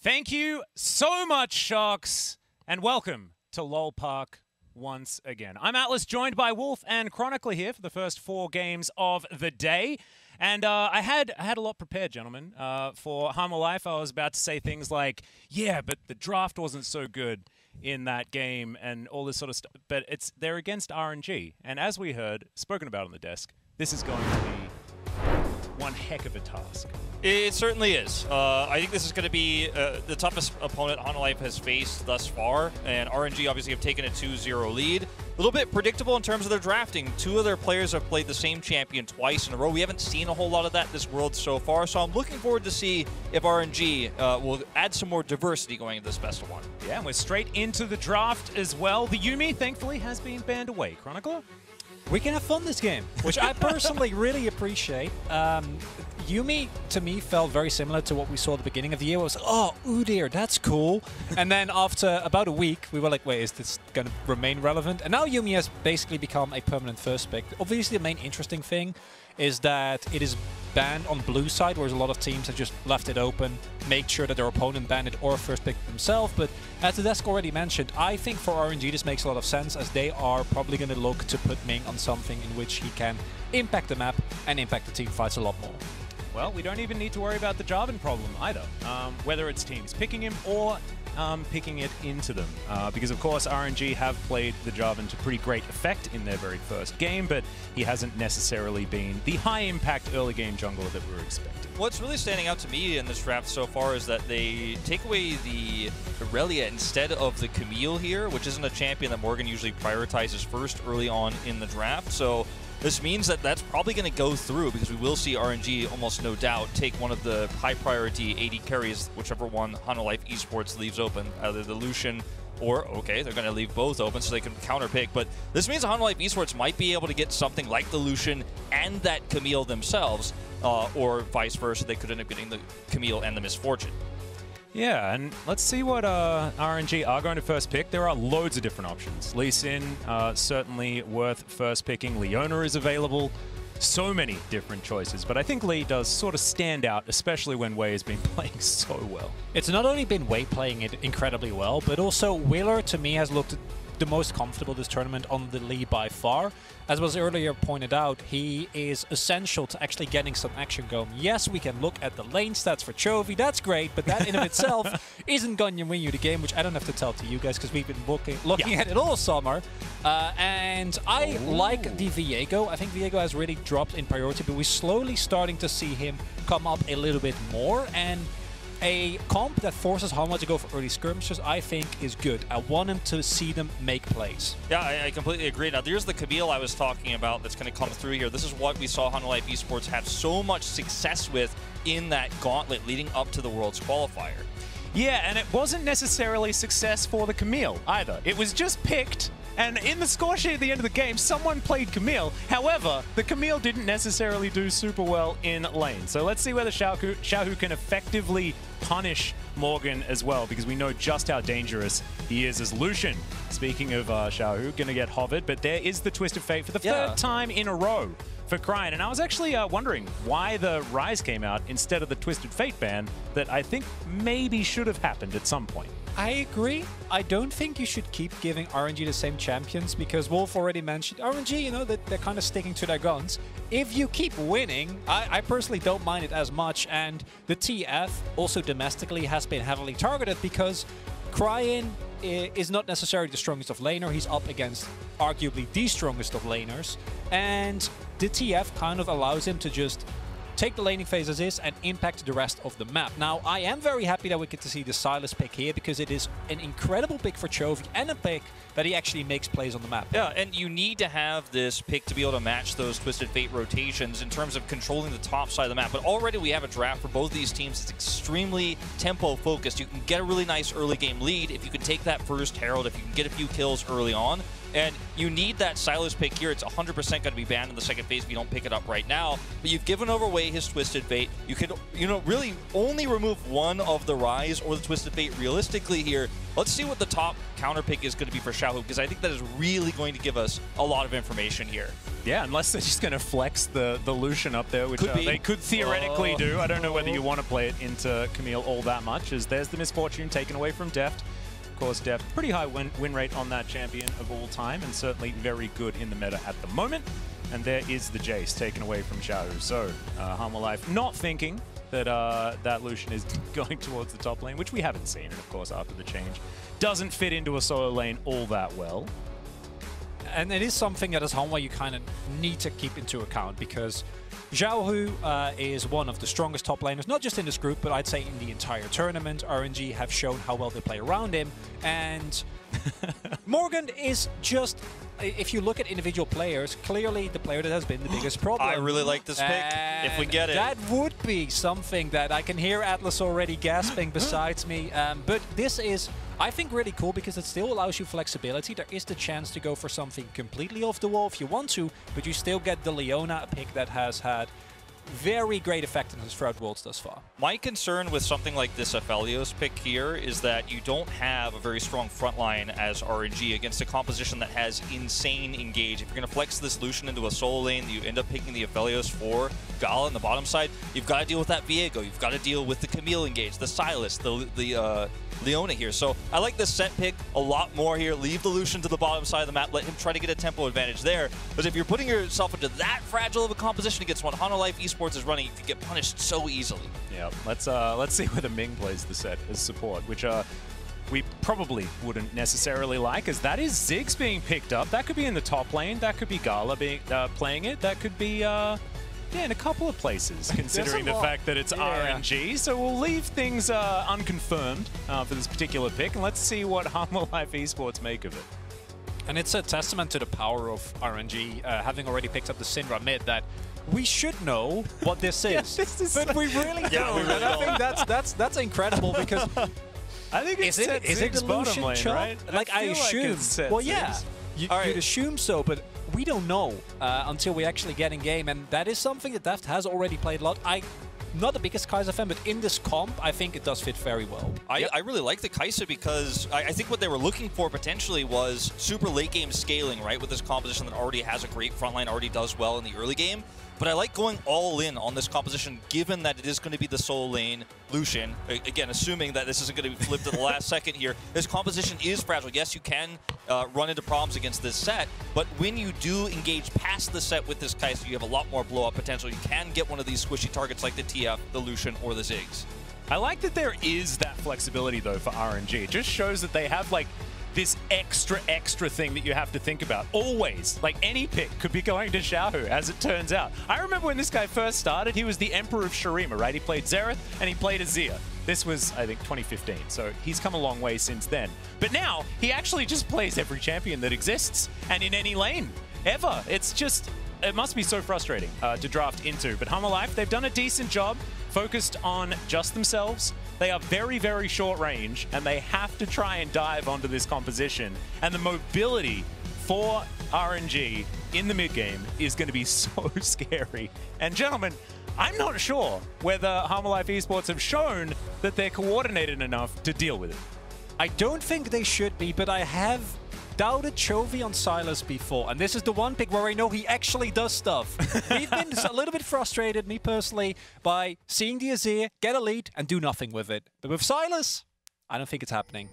Thank you so much, Sharks, and welcome to LOL Park once again. I'm Atlas, joined by Wolf and Chronicler here for the first four games of the day. And uh, I had I had a lot prepared, gentlemen. Uh, for Hanwha Life, I was about to say things like, "Yeah, but the draft wasn't so good in that game," and all this sort of stuff. But it's they're against RNG, and as we heard, spoken about on the desk, this is going to be one heck of a task. It certainly is. Uh, I think this is going to be uh, the toughest opponent Hanwha Life has faced thus far, and RNG obviously have taken a 2-0 lead. A little bit predictable in terms of their drafting. Two of their players have played the same champion twice in a row. We haven't seen a whole lot of that this world so far, so I'm looking forward to see if RNG uh, will add some more diversity going into this best of one. Yeah, and we're straight into the draft as well. The Yuumi, thankfully, has been banned away. Chronicler? We can have fun this game, which I personally really appreciate. Um, Yuumi, to me, felt very similar to what we saw at the beginning of the year. It was, oh, ooh dear, that's cool. and then after about a week, we were like, wait, is this going to remain relevant? And now Yuumi has basically become a permanent first pick. Obviously, the main interesting thing is that it is banned on blue side, whereas a lot of teams have just left it open, make sure that their opponent banned it or first pick themselves. But as the desk already mentioned, I think for RNG this makes a lot of sense as they are probably going to look to put Ming on something in which he can impact the map and impact the team fights a lot more. Well, we don't even need to worry about the Jarvan problem either, um, whether it's teams picking him or um, picking it into them. Uh, because, of course, RNG have played the Jarvan to pretty great effect in their very first game, but he hasn't necessarily been the high-impact early game jungler that we were expecting. What's really standing out to me in this draft so far is that they take away the Irelia instead of the Camille here, which isn't a champion that Morgan usually prioritizes first early on in the draft. So this means that that's probably going to go through because we will see RNG almost no doubt take one of the high priority AD carries, whichever one Hanwha Life Esports leaves open, either the Lucian or, okay, they're going to leave both open so they can counterpick. But this means Hanwha Life Esports might be able to get something like the Lucian and that Camille themselves, uh, or vice versa. They could end up getting the Camille and the Miss Fortune. Yeah, and let's see what uh, RNG are going to first pick. There are loads of different options. Lee Sin, uh, certainly worth first picking. Leona is available. So many different choices, but I think Lee does sort of stand out, especially when Wei has been playing so well. It's not only been Wei playing it incredibly well, but also Willer, to me, has looked the most comfortable this tournament on the Lee by far. As was earlier pointed out, he is essential to actually getting some action going. Yes, we can look at the lane stats for Chovy, that's great, but that in of itself isn't going to win you the game, which I don't have to tell to you guys because we've been looking, looking yeah. at it all summer. Uh, and I Ooh. like the Viego. I think Viego has really dropped in priority, but we're slowly starting to see him come up a little bit more. And a comp that forces Hanwha to go for early skirmishes, I think, is good. I want him to see them make plays. Yeah, I, I completely agree. Now, there's the Camille I was talking about that's going to come through here. This is what we saw Hanwha Life Esports have so much success with in that gauntlet leading up to the Worlds qualifier. Yeah, and it wasn't necessarily success for the Camille either. It was just picked and in the score sheet at the end of the game, someone played Camille. However, the Camille didn't necessarily do super well in lane. So let's see whether Xiaohu, Xiaohu can effectively punish Morgan as well, because we know just how dangerous he is as Lucian. Speaking of uh, Xiaohu, going to get hovered, but there is the Twisted Fate for the yeah. third time in a row for Cryin. And I was actually uh, wondering why the Ryze came out instead of the Twisted Fate ban that I think maybe should have happened at some point. I agree. I don't think you should keep giving RNG the same champions because Wolf already mentioned RNG, you know, that they're kind of sticking to their guns. If you keep winning, I, I personally don't mind it as much. And the TF also domestically has been heavily targeted because Cryin is not necessarily the strongest of laner. He's up against arguably the strongest of laners. And the TF kind of allows him to just take the laning phase as is and impact the rest of the map. Now, I am very happy that we get to see the Sylas pick here because it is an incredible pick for Chovy and a pick that he actually makes plays on the map. Yeah, and you need to have this pick to be able to match those Twisted Fate rotations in terms of controlling the top side of the map. But already we have a draft for both these teams that's extremely tempo-focused. You can get a really nice early game lead if you can take that first Herald, if you can get a few kills early on. And you need that Sylas pick here. It's 100% going to be banned in the second phase if you don't pick it up right now. But you've given away his Twisted Fate. You could, you know, really only remove one of the Ryze or the Twisted Fate realistically here. Let's see what the top counter pick is going to be for Xiaohu, because I think that is really going to give us a lot of information here. Yeah, unless they're just going to flex the, the Lucian up there, which Could uh, they could theoretically Oh. do. I don't know whether you want to play it into Camille all that much, as there's the Miss Fortune taken away from Deft. Course, Deft, pretty high win, win rate on that champion of all time, and certainly very good in the meta at the moment. And there is the Jace taken away from Xiaohu. So, uh, Hanwha Life not thinking that uh, that Lucian is going towards the top lane, which we haven't seen, and of course, after the change, doesn't fit into a solo lane all that well. and it is something that as Hanwha you kind of need to keep into account because Xiaohu uh, is one of the strongest top laners, not just in this group, but I'd say in the entire tournament. RNG have shown how well they play around him, and Morgan is just. If you look at individual players, clearly the player that has been the biggest problem. I really like this pick, if we get it. That would be something that I can hear Atlas already gasping besides me. Um, but this is, I think, really cool because it still allows you flexibility. There is the chance to go for something completely off the wall if you want to, but you still get the Leona, pick that has had very great effectiveness throughout Worlds thus far. My concern with something like this Aphelios pick here is that you don't have a very strong front line as RNG against a composition that has insane engage. If you're going to flex this Lucian into a solo lane, you end up picking the Aphelios for Gala on the bottom side, you've got to deal with that Viego. You've got to deal with the Camille engage, the Sylas, the, the uh, Leona here. So I like this Sett pick a lot more here. Leave the Lucian to the bottom side of the map. Let him try to get a tempo advantage there. But if you're putting yourself into that fragile of a composition against what Hanwha Life Esports is running, you could get punished so easily. Yeah, let's uh, let's see whether Ming plays the Sett as support, which uh, we probably wouldn't necessarily like, as that is Ziggs being picked up. That could be in the top lane. That could be Gala being uh, playing it. That could be uh, yeah, in a couple of places, considering the lot. fact that it's Yeah. RNG. So we'll leave things uh, unconfirmed uh, for this particular pick, and let's see what Harmor Life Esports make of it. And it's a testament to the power of RNG, uh, having already picked up the Syndra mid, that we should know what this is. this is but we really don't. we really and I think that's that's that's incredible because I think it's is it Sett it the bottom lane, right? Like I, feel assume. set well, yeah, you, right. you'd assume so, but we don't know uh, until we actually get in game, and that is something that Deft has already played a lot. I. Not the biggest Kai'Sa fan, but in this comp, I think it does fit very well. I, I really like the Kai'Sa because I, I think what they were looking for potentially was super late game scaling, right? With this composition that already has a great front line, already does well in the early game. But I like going all in on this composition, given that it is going to be the solo lane Lucian. Again, assuming that this isn't going to be flipped at the last second here. This composition is fragile. Yes, you can uh, run into problems against this Sett, but when you do engage past the Sett with this Kai'Sa, you have a lot more blow up potential. You can get one of these squishy targets like the TF, the Lucian, or the Ziggs. I like that there is that flexibility though for RNG. It just shows that they have like this extra extra thing that you have to think about. Always, like any pick could be going to Xiaohu, as it turns out. I remember when this guy first started, he was the Emperor of Shurima, right? He played Xerath and he played Azir. This was, I think, 2015, so he's come a long way since then. But now, he actually just plays every champion that exists, and in any lane, ever. It's just, it must be so frustrating uh, to draft into. But Hanwha Life, they've done a decent job, focused on just themselves. They are very, very short range, and they have to try and dive onto this composition. And the mobility for RNG in the mid game is going to be so scary. And gentlemen, I'm not sure whether Hanwha Life Esports have shown that they're coordinated enough to deal with it. I don't think they should be, but I have doubted Chovy on Sylas before, and this is the one pick where I know he actually does stuff. We've been a little bit frustrated, me personally, by seeing the Azir get a lead and do nothing with it. But with Sylas, I don't think it's happening.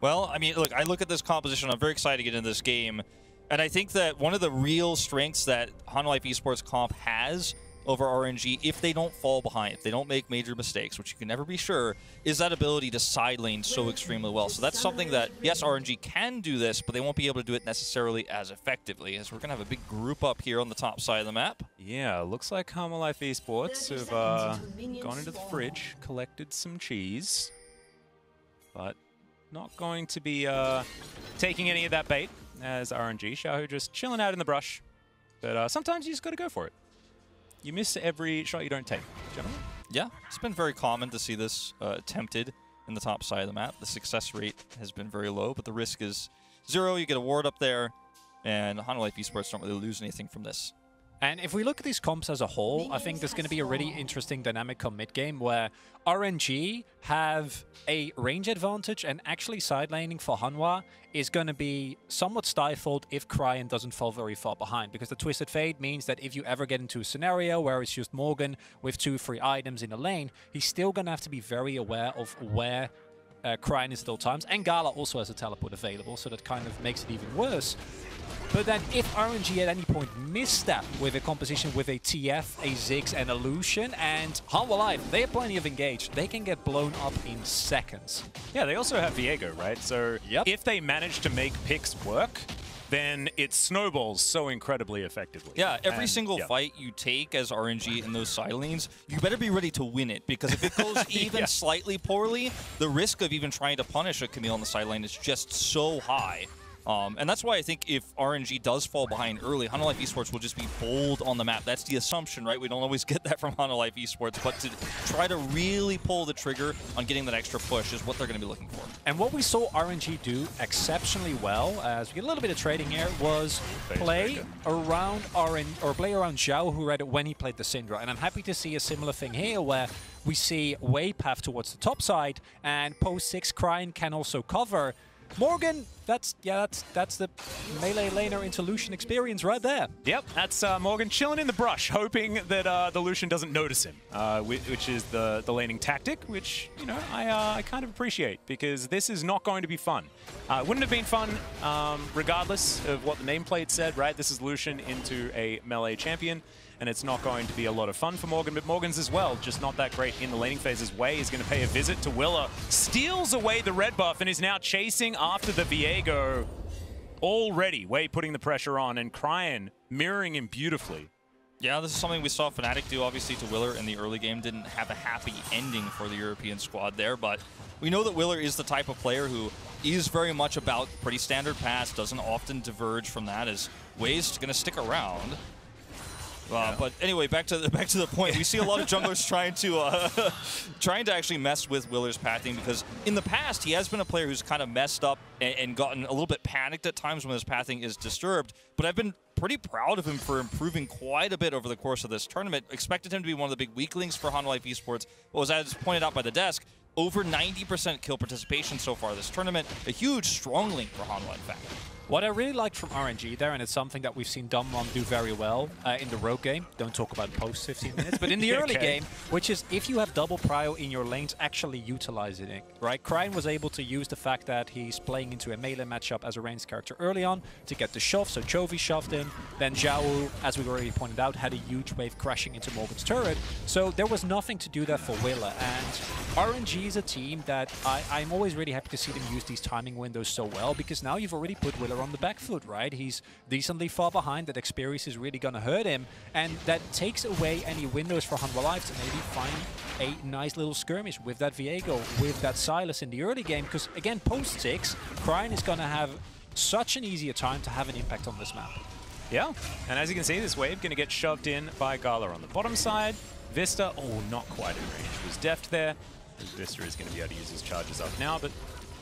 Well, I mean, look, I look at this composition. I'm very excited to get into this game. And I think that one of the real strengths that Hanwha Life Esports Comp has over RNG, if they don't fall behind, if they don't make major mistakes, which you can never be sure, is that ability to side lane so extremely well. So that's something that, yes, RNG can do this, but they won't be able to do it necessarily as effectively, as we're going to have a big group up here on the top side of the map. Yeah, looks like Hanwha Life Esports have uh, gone into the fridge, collected some cheese, but not going to be uh, taking any of that bait as RNG. Xiaohu just chilling out in the brush, but uh, sometimes you just got to go for it. You miss every shot you don't take, gentlemen. Yeah, it's been very common to see this uh, attempted in the top side of the map. The success rate has been very low, but the risk is Zero, you get a ward up there, and Hanwha Life Esports don't really lose anything from this. And if we look at these comps as a whole, I think there's going to be a really interesting dynamic come mid game where RNG have a range advantage and actually side laning for Hanwha is going to be somewhat stifled if Cryin doesn't fall very far behind because the Twisted Fate means that if you ever get into a scenario where it's just Morgan with two free items in a lane, he's still going to have to be very aware of where uh, is at all times. And Gala also has a teleport available, so that kind of makes it even worse. But then if RNG at any point misstep with a composition with a TF, a Ziggs, and a Lucian, and Hanwha Life, they have plenty of engaged, they can get blown up in seconds. Yeah, they also have Viego, right? So Yep. if they manage to make picks work, then it snowballs so incredibly effectively. Yeah, every And, single yeah. fight you take as RNG in those side lanes, you better be ready to win it because if it goes even Yeah. slightly poorly, the risk of even trying to punish a Camille on the side lane is just so high. Um, and that's why I think if RNG does fall behind early, Hanwha Life Esports will just be bold on the map. That's the assumption, right? We don't always get that from Hanwha Life Esports, but to try to really pull the trigger on getting that extra push is what they're going to be looking for. And what we saw RNG do exceptionally well, as we get a little bit of trading here, was play around RN or play around Zhao, who read it when he played the Syndra. And I'm happy to see a similar thing here, where we see Wei path towards the top side, and post six Cryin can also cover. Morgan, that's yeah, that's that's the melee laner into Lucian experience right there. Yep, that's uh, Morgan chilling in the brush, hoping that uh, the Lucian doesn't notice him, uh, which is the, the laning tactic, which, you know, I, uh, I kind of appreciate because this is not going to be fun. Uh, wouldn't have been fun um, regardless of what the nameplate said, right? This is Lucian into a melee champion, and it's not going to be a lot of fun for Morgan, but Morgan's as well, just not that great in the laning phases. Wei is going to pay a visit to Willer, steals away the red buff, and is now chasing after the Viego already. Wei putting the pressure on, and Cryin mirroring him beautifully. Yeah, this is something we saw Fnatic do, obviously, to Willer in the early game. Didn't have a happy ending for the European squad there, but we know that Willer is the type of player who is very much about pretty standard pass, doesn't often diverge from that, as Wei's going to stick around. Uh, But anyway, back to the back to the point. We see a lot of junglers trying to uh, trying to actually mess with Willer's pathing because in the past he has been a player who's kind of messed up and, and gotten a little bit panicked at times when his pathing is disturbed. But I've been pretty proud of him for improving quite a bit over the course of this tournament. Expected him to be one of the big weaklings for Hanwha Life Esports. But was as pointed out by the desk, over 90% kill participation so far this tournament. A huge strong link for Hanwha, in fact. What I really liked from RNG there, and it's something that we've seen Damwon do very well uh, in the rogue game, don't talk about post 15 minutes, but in the early Okay. game, which is if you have double prio in your lanes, actually utilizing it, right? Cryin was able to use the fact that he's playing into a melee matchup as a ranged character early on to get the shove, so Chovy shoved in, then Xiao, as we've already pointed out, had a huge wave crashing into Morgan's turret, so there was nothing to do there for Willer, and RNG is a team that I, I'm always really happy to see them use these timing windows so well, because now you've already put On the back foot, right? He's decently far behind, that experience is really gonna hurt him, and that takes away any windows for Hanwha Life to maybe find a nice little skirmish with that Viego, with that Silas in the early game, because again, post 6, Cryin is gonna have such an easier time to have an impact on this map. Yeah, and as you can see, this wave going to get shoved in by Gala on the bottom side. Vsta, oh, not quite in range, was deft there. Vsta is going to be able to use his charges up now, but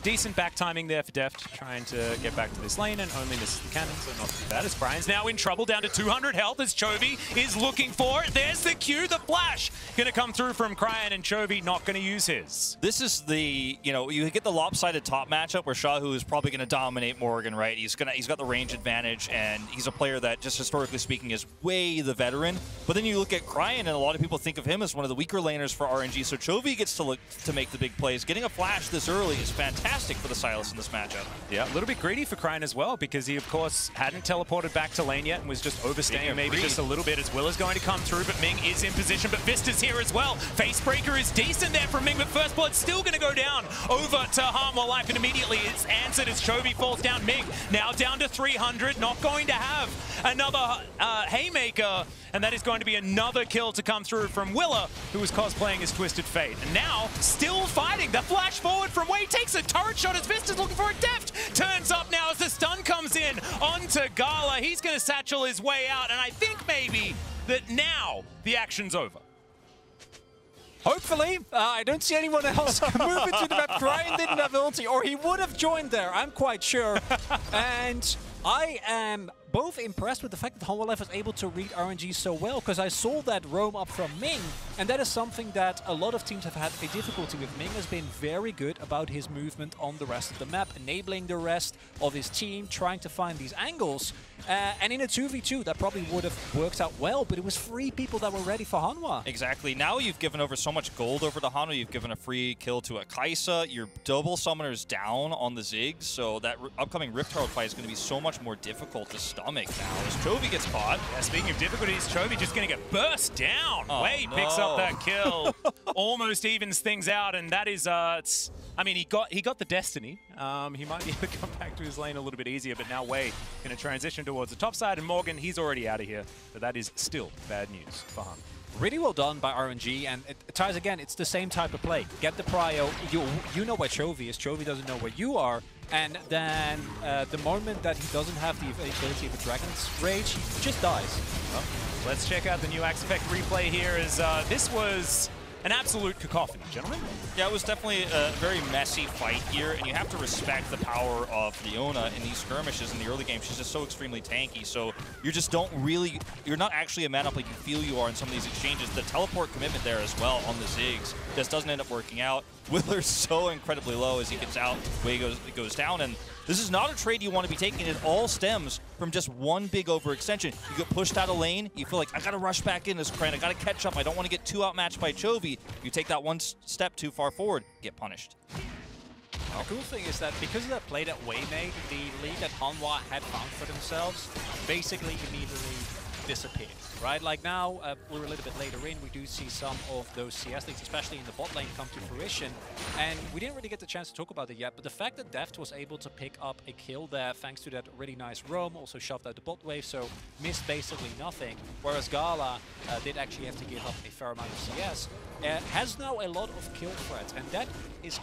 decent back timing there for Deft, trying to get back to this lane and only misses the cannon, so not too bad. As Cryin's now in trouble, down to 200 health as Chovy is looking for it. There's the Q, the flash. Going to come through from Cryin, and Chovy not going to use his. This is the you know you get the lopsided top matchup where Xiaohu is probably going to dominate Morgan, right? He's gonna he's got the range advantage, and he's a player that just historically speaking is way the veteran. But then you look at Cryin, and a lot of people think of him as one of the weaker laners for RNG. So Chovy gets to look to make the big plays. Getting a flash this early is fantastic for the Sylas in this matchup. Yeah, a little bit greedy for Cryin as well because he, of course, hadn't teleported back to lane yet and was just overstaying maybe just a little bit as Will is going to come through, but Ming is in position, but Vsta's here as well. Facebreaker is decent there from Ming, but First Blood's still going to go down over to Hanwha Life, and immediately it's answered as Chovy falls down. Ming now down to 300, not going to have another uh, Haymaker, and that is going to be another kill to come through from Willer, who was cosplaying as Twisted Fate. And now, still fighting. The flash forward from Wei takes a turret shot as Vsta's looking for a deft. Turns up now as the stun comes in onto Gala. He's going to satchel his way out, and I think maybe that now the action's over. Hopefully, uh, I don't see anyone else moving to the map. Cryin didn't have ulti, or he would have joined there, I'm quite sure. and I am both impressed with the fact that Life was able to read RNG so well, because I saw that roam up from Ming, and that is something that a lot of teams have had a difficulty with. Ming has been very good about his movement on the rest of the map, enabling the rest of his team, trying to find these angles. Uh, and in a 2v2, that probably would have worked out well, but it was three people that were ready for Hanwha. Exactly. Now you've given over so much gold over to Hanwha. You've given a free kill to a Kai'Sa. Your double summoners down on the Ziggs, so that upcoming Rift Herald fight is going to be so much more difficult to stomach now as Chovy gets caught. Yeah, speaking of difficulties, Chovy just going to get burst down. Oh, Wei no. picks up that kill, almost evens things out, and that is, uh, it's, I mean, he got he got the destiny. Um, he might be able to come back to his lane a little bit easier, but now Wei going to transition towards the top side, and Morgan, he's already out of here, but that is still bad news for him. Really well done by RNG, and it ties again, it's the same type of play. Get the prio, you, you know where Chovy is, Chovy doesn't know where you are, and then uh, the moment that he doesn't have the ability of a Dragon's Rage, he just dies. Well, let's check out the new Axe Effect replay here, as uh, this was an absolute cacophony, gentlemen. Yeah, it was definitely a very messy fight here, and you have to respect the power of Leona in these skirmishes in the early game. She's just so extremely tanky, so you just don't really, you're not actually a man up like you feel you are in some of these exchanges. The teleport commitment there as well on the Ziggs just doesn't end up working out. Willer's so incredibly low as he gets out, Wei goes, goes down, and this is not a trade you want to be taking. It all stems from just one big overextension. You get pushed out of lane, you feel like, I gotta rush back in this Crane, I gotta catch up, I don't want to get too outmatched by Chovy. You take that one step too far forward, get punished. The cool thing is that because of that play that Wei made, the lead that Hanwha had found for themselves basically immediately disappeared, right? Like now, uh, we're a little bit later in, we do see some of those CS leads, especially in the bot lane, come to fruition. And we didn't really get the chance to talk about it yet, but the fact that Deft was able to pick up a kill there thanks to that really nice roam, also shoved out the bot wave, so missed basically nothing. Whereas Gala uh, did actually have to give up a fair amount of CS, uh, has now a lot of kill threats, and that is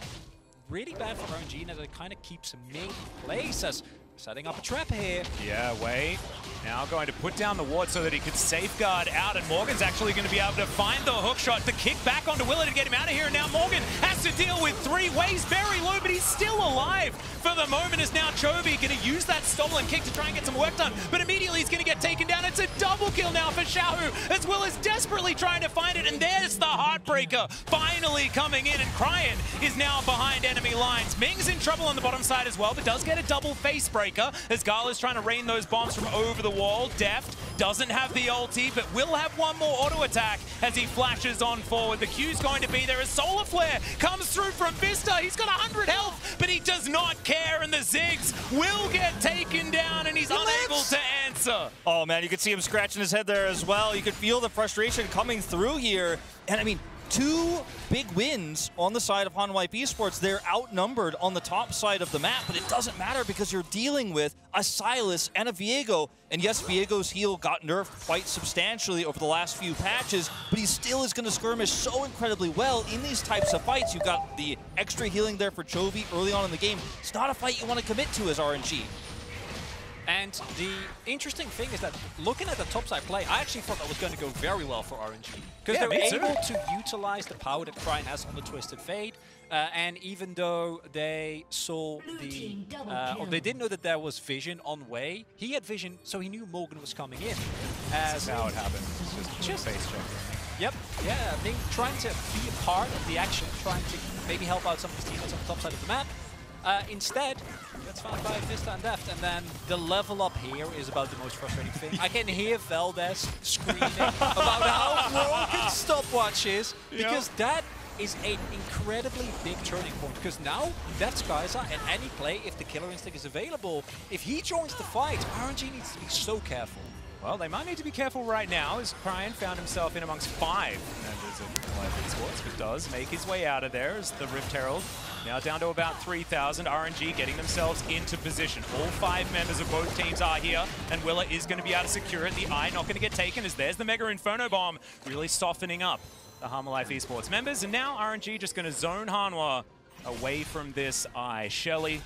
really bad for RNG, and it kind of keeps Ming in place as setting up a trap here. Yeah, Wei now going to put down the ward so that he could safeguard out, and Morgan's actually going to be able to find the hook shot to kick back onto Willer to get him out of here, and now Morgan has to deal with three. Wei's very low, but he's still alive for the moment is now Chovy going to use that stolen kick to try and get some work done, but immediately he's going to get taken down. It's a double kill now for Xiaohu, as well as desperately trying to find it, and there's the Heartbreaker finally coming in, and Cryin is now behind enemy lines. Ming's in trouble on the bottom side as well, but does get a double face breaker as Gala's trying to rain those bombs from over the wall. Deft doesn't have the ulti, but will have one more auto attack as he flashes on forward. The Q's going to be there as Solar Flare comes through from Vsta. He's got 100 health, but he does not care, and the Ziggs will get taken down, and he's He unable lives. to answer. Oh man, you could see him scratching his head there as well. You could feel the frustration coming through here. And I mean, two big wins on the side of Hanwha Esports. They're outnumbered on the top side of the map, but it doesn't matter because you're dealing with a Sylas and a Viego. And yes, Viego's heal got nerfed quite substantially over the last few patches, but he still is going to skirmish so incredibly well in these types of fights. You've got the extra healing there for Chovy early on in the game. It's not a fight you want to commit to as RNG. And the interesting thing is that looking at the topside play, I actually thought that was going to go very well for RNG. Because Yeah, they're me too. able to utilize the power that Cryin has on the Twisted Fate. Uh, and even though they saw the, uh, or they didn't know that there was vision on Wei, he had vision, so he knew Morgan was coming in. That's As how it happened. It's just, Just- face check. Yep, yeah, being trying to be a part of the action, trying to maybe help out some of his teammates on the top side of the map. Uh, instead, that's found by Vsta and Deft, and then the level up here is about the most frustrating thing. I can hear Valdez screaming about how broken stopwatch is, because that is an incredibly big turning point. Because now, Deft's Kai'Sa at any play, if the Killer Instinct is available, if he joins the fight, RNG needs to be so careful. Well, they might need to be careful right now as Cryin found himself in amongst five members of Life Esports, but does make his way out of there as the Rift Herald now down to about 3,000. RNG getting themselves into position. All five members of both teams are here, and Willer is going to be able to secure it. The Eye not going to get taken as there's the Mega Inferno Bomb, really softening up the Hanwha Life Esports members. And now RNG just going to zone Hanwha away from this Eye. Shelly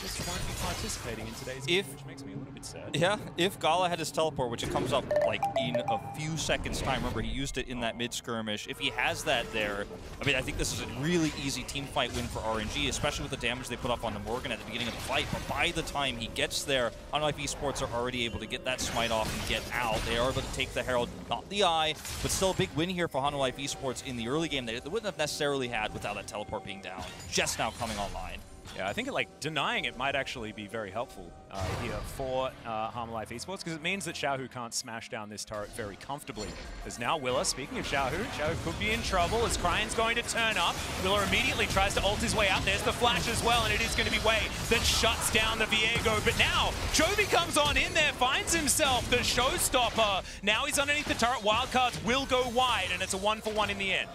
just won't be participating in today's If- game, which makes me a little bit sad. Yeah, if Gala had his teleport, which it comes up like in a few seconds time, remember he used it in that mid skirmish. If he has that there, I mean, I think this is a really easy team fight win for RNG, especially with the damage they put up on the Morgan at the beginning of the fight. But by the time he gets there, Hanwha Life Esports are already able to get that smite off and get out. They are able to take the Herald, not the Eye, but still a big win here for Hanwha Life Esports in the early game that they wouldn't have necessarily had without that teleport being down. Just now coming online. Yeah, I think like denying it might actually be very helpful uh, here for uh, Hanwha Life Esports because it means that Xiaohu can't smash down this turret very comfortably. Because now Willer, speaking of Xiaohu, Xiaohu could be in trouble as Cryin's going to turn up. Willer immediately tries to ult his way out. There's the flash as well, and it is going to be Wei that shuts down the Viego. But now Chovy comes on in there, finds himself the showstopper. Now he's underneath the turret. Wildcards will go wide, and it's a one for one in the end.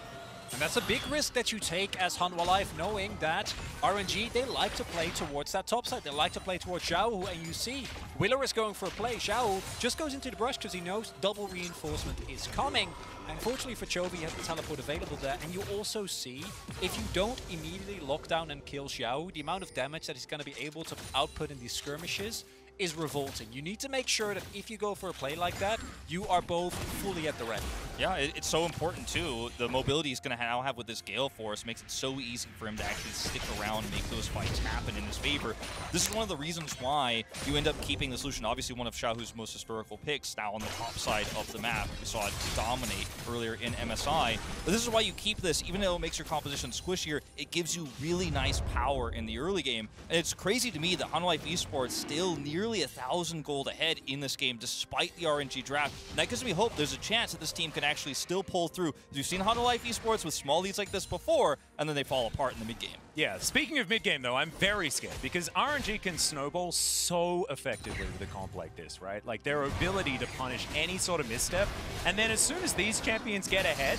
And that's a big risk that you take as Hanwha Life, knowing that RNG, they like to play towards that top side. They like to play towards Xiao, and you see Willer is going for a play. Xiao just goes into the brush because he knows double reinforcement is coming. Unfortunately for Chovy, he has the teleport available there, and you also see, if you don't immediately lock down and kill Xiao, the amount of damage that he's going to be able to output in these skirmishes is revolting. You need to make sure that if you go for a play like that, you are both fully at the ready. Yeah, it, it's so important too. The mobility he's going to now have with this Gale Force makes it so easy for him to actually stick around and make those fights happen in his favor. This is one of the reasons why you end up keeping the Lucian. Obviously, one of Xiaohu's most historical picks now on the top side of the map. We saw it dominate earlier in MSI. But this is why you keep this, even though it makes your composition squishier, it gives you really nice power in the early game. And it's crazy to me that Hanwha Esports still nearly a thousand gold ahead in this game despite the RNG draft. And that gives me hope there's a chance that this team can actually still pull through. We've seen Hanwha Life Esports with small leads like this before, and then they fall apart in the mid game. Yeah, speaking of mid-game though, I'm very scared because RNG can snowball so effectively with a comp like this, right? Like their ability to punish any sort of misstep, and then as soon as these champions get ahead,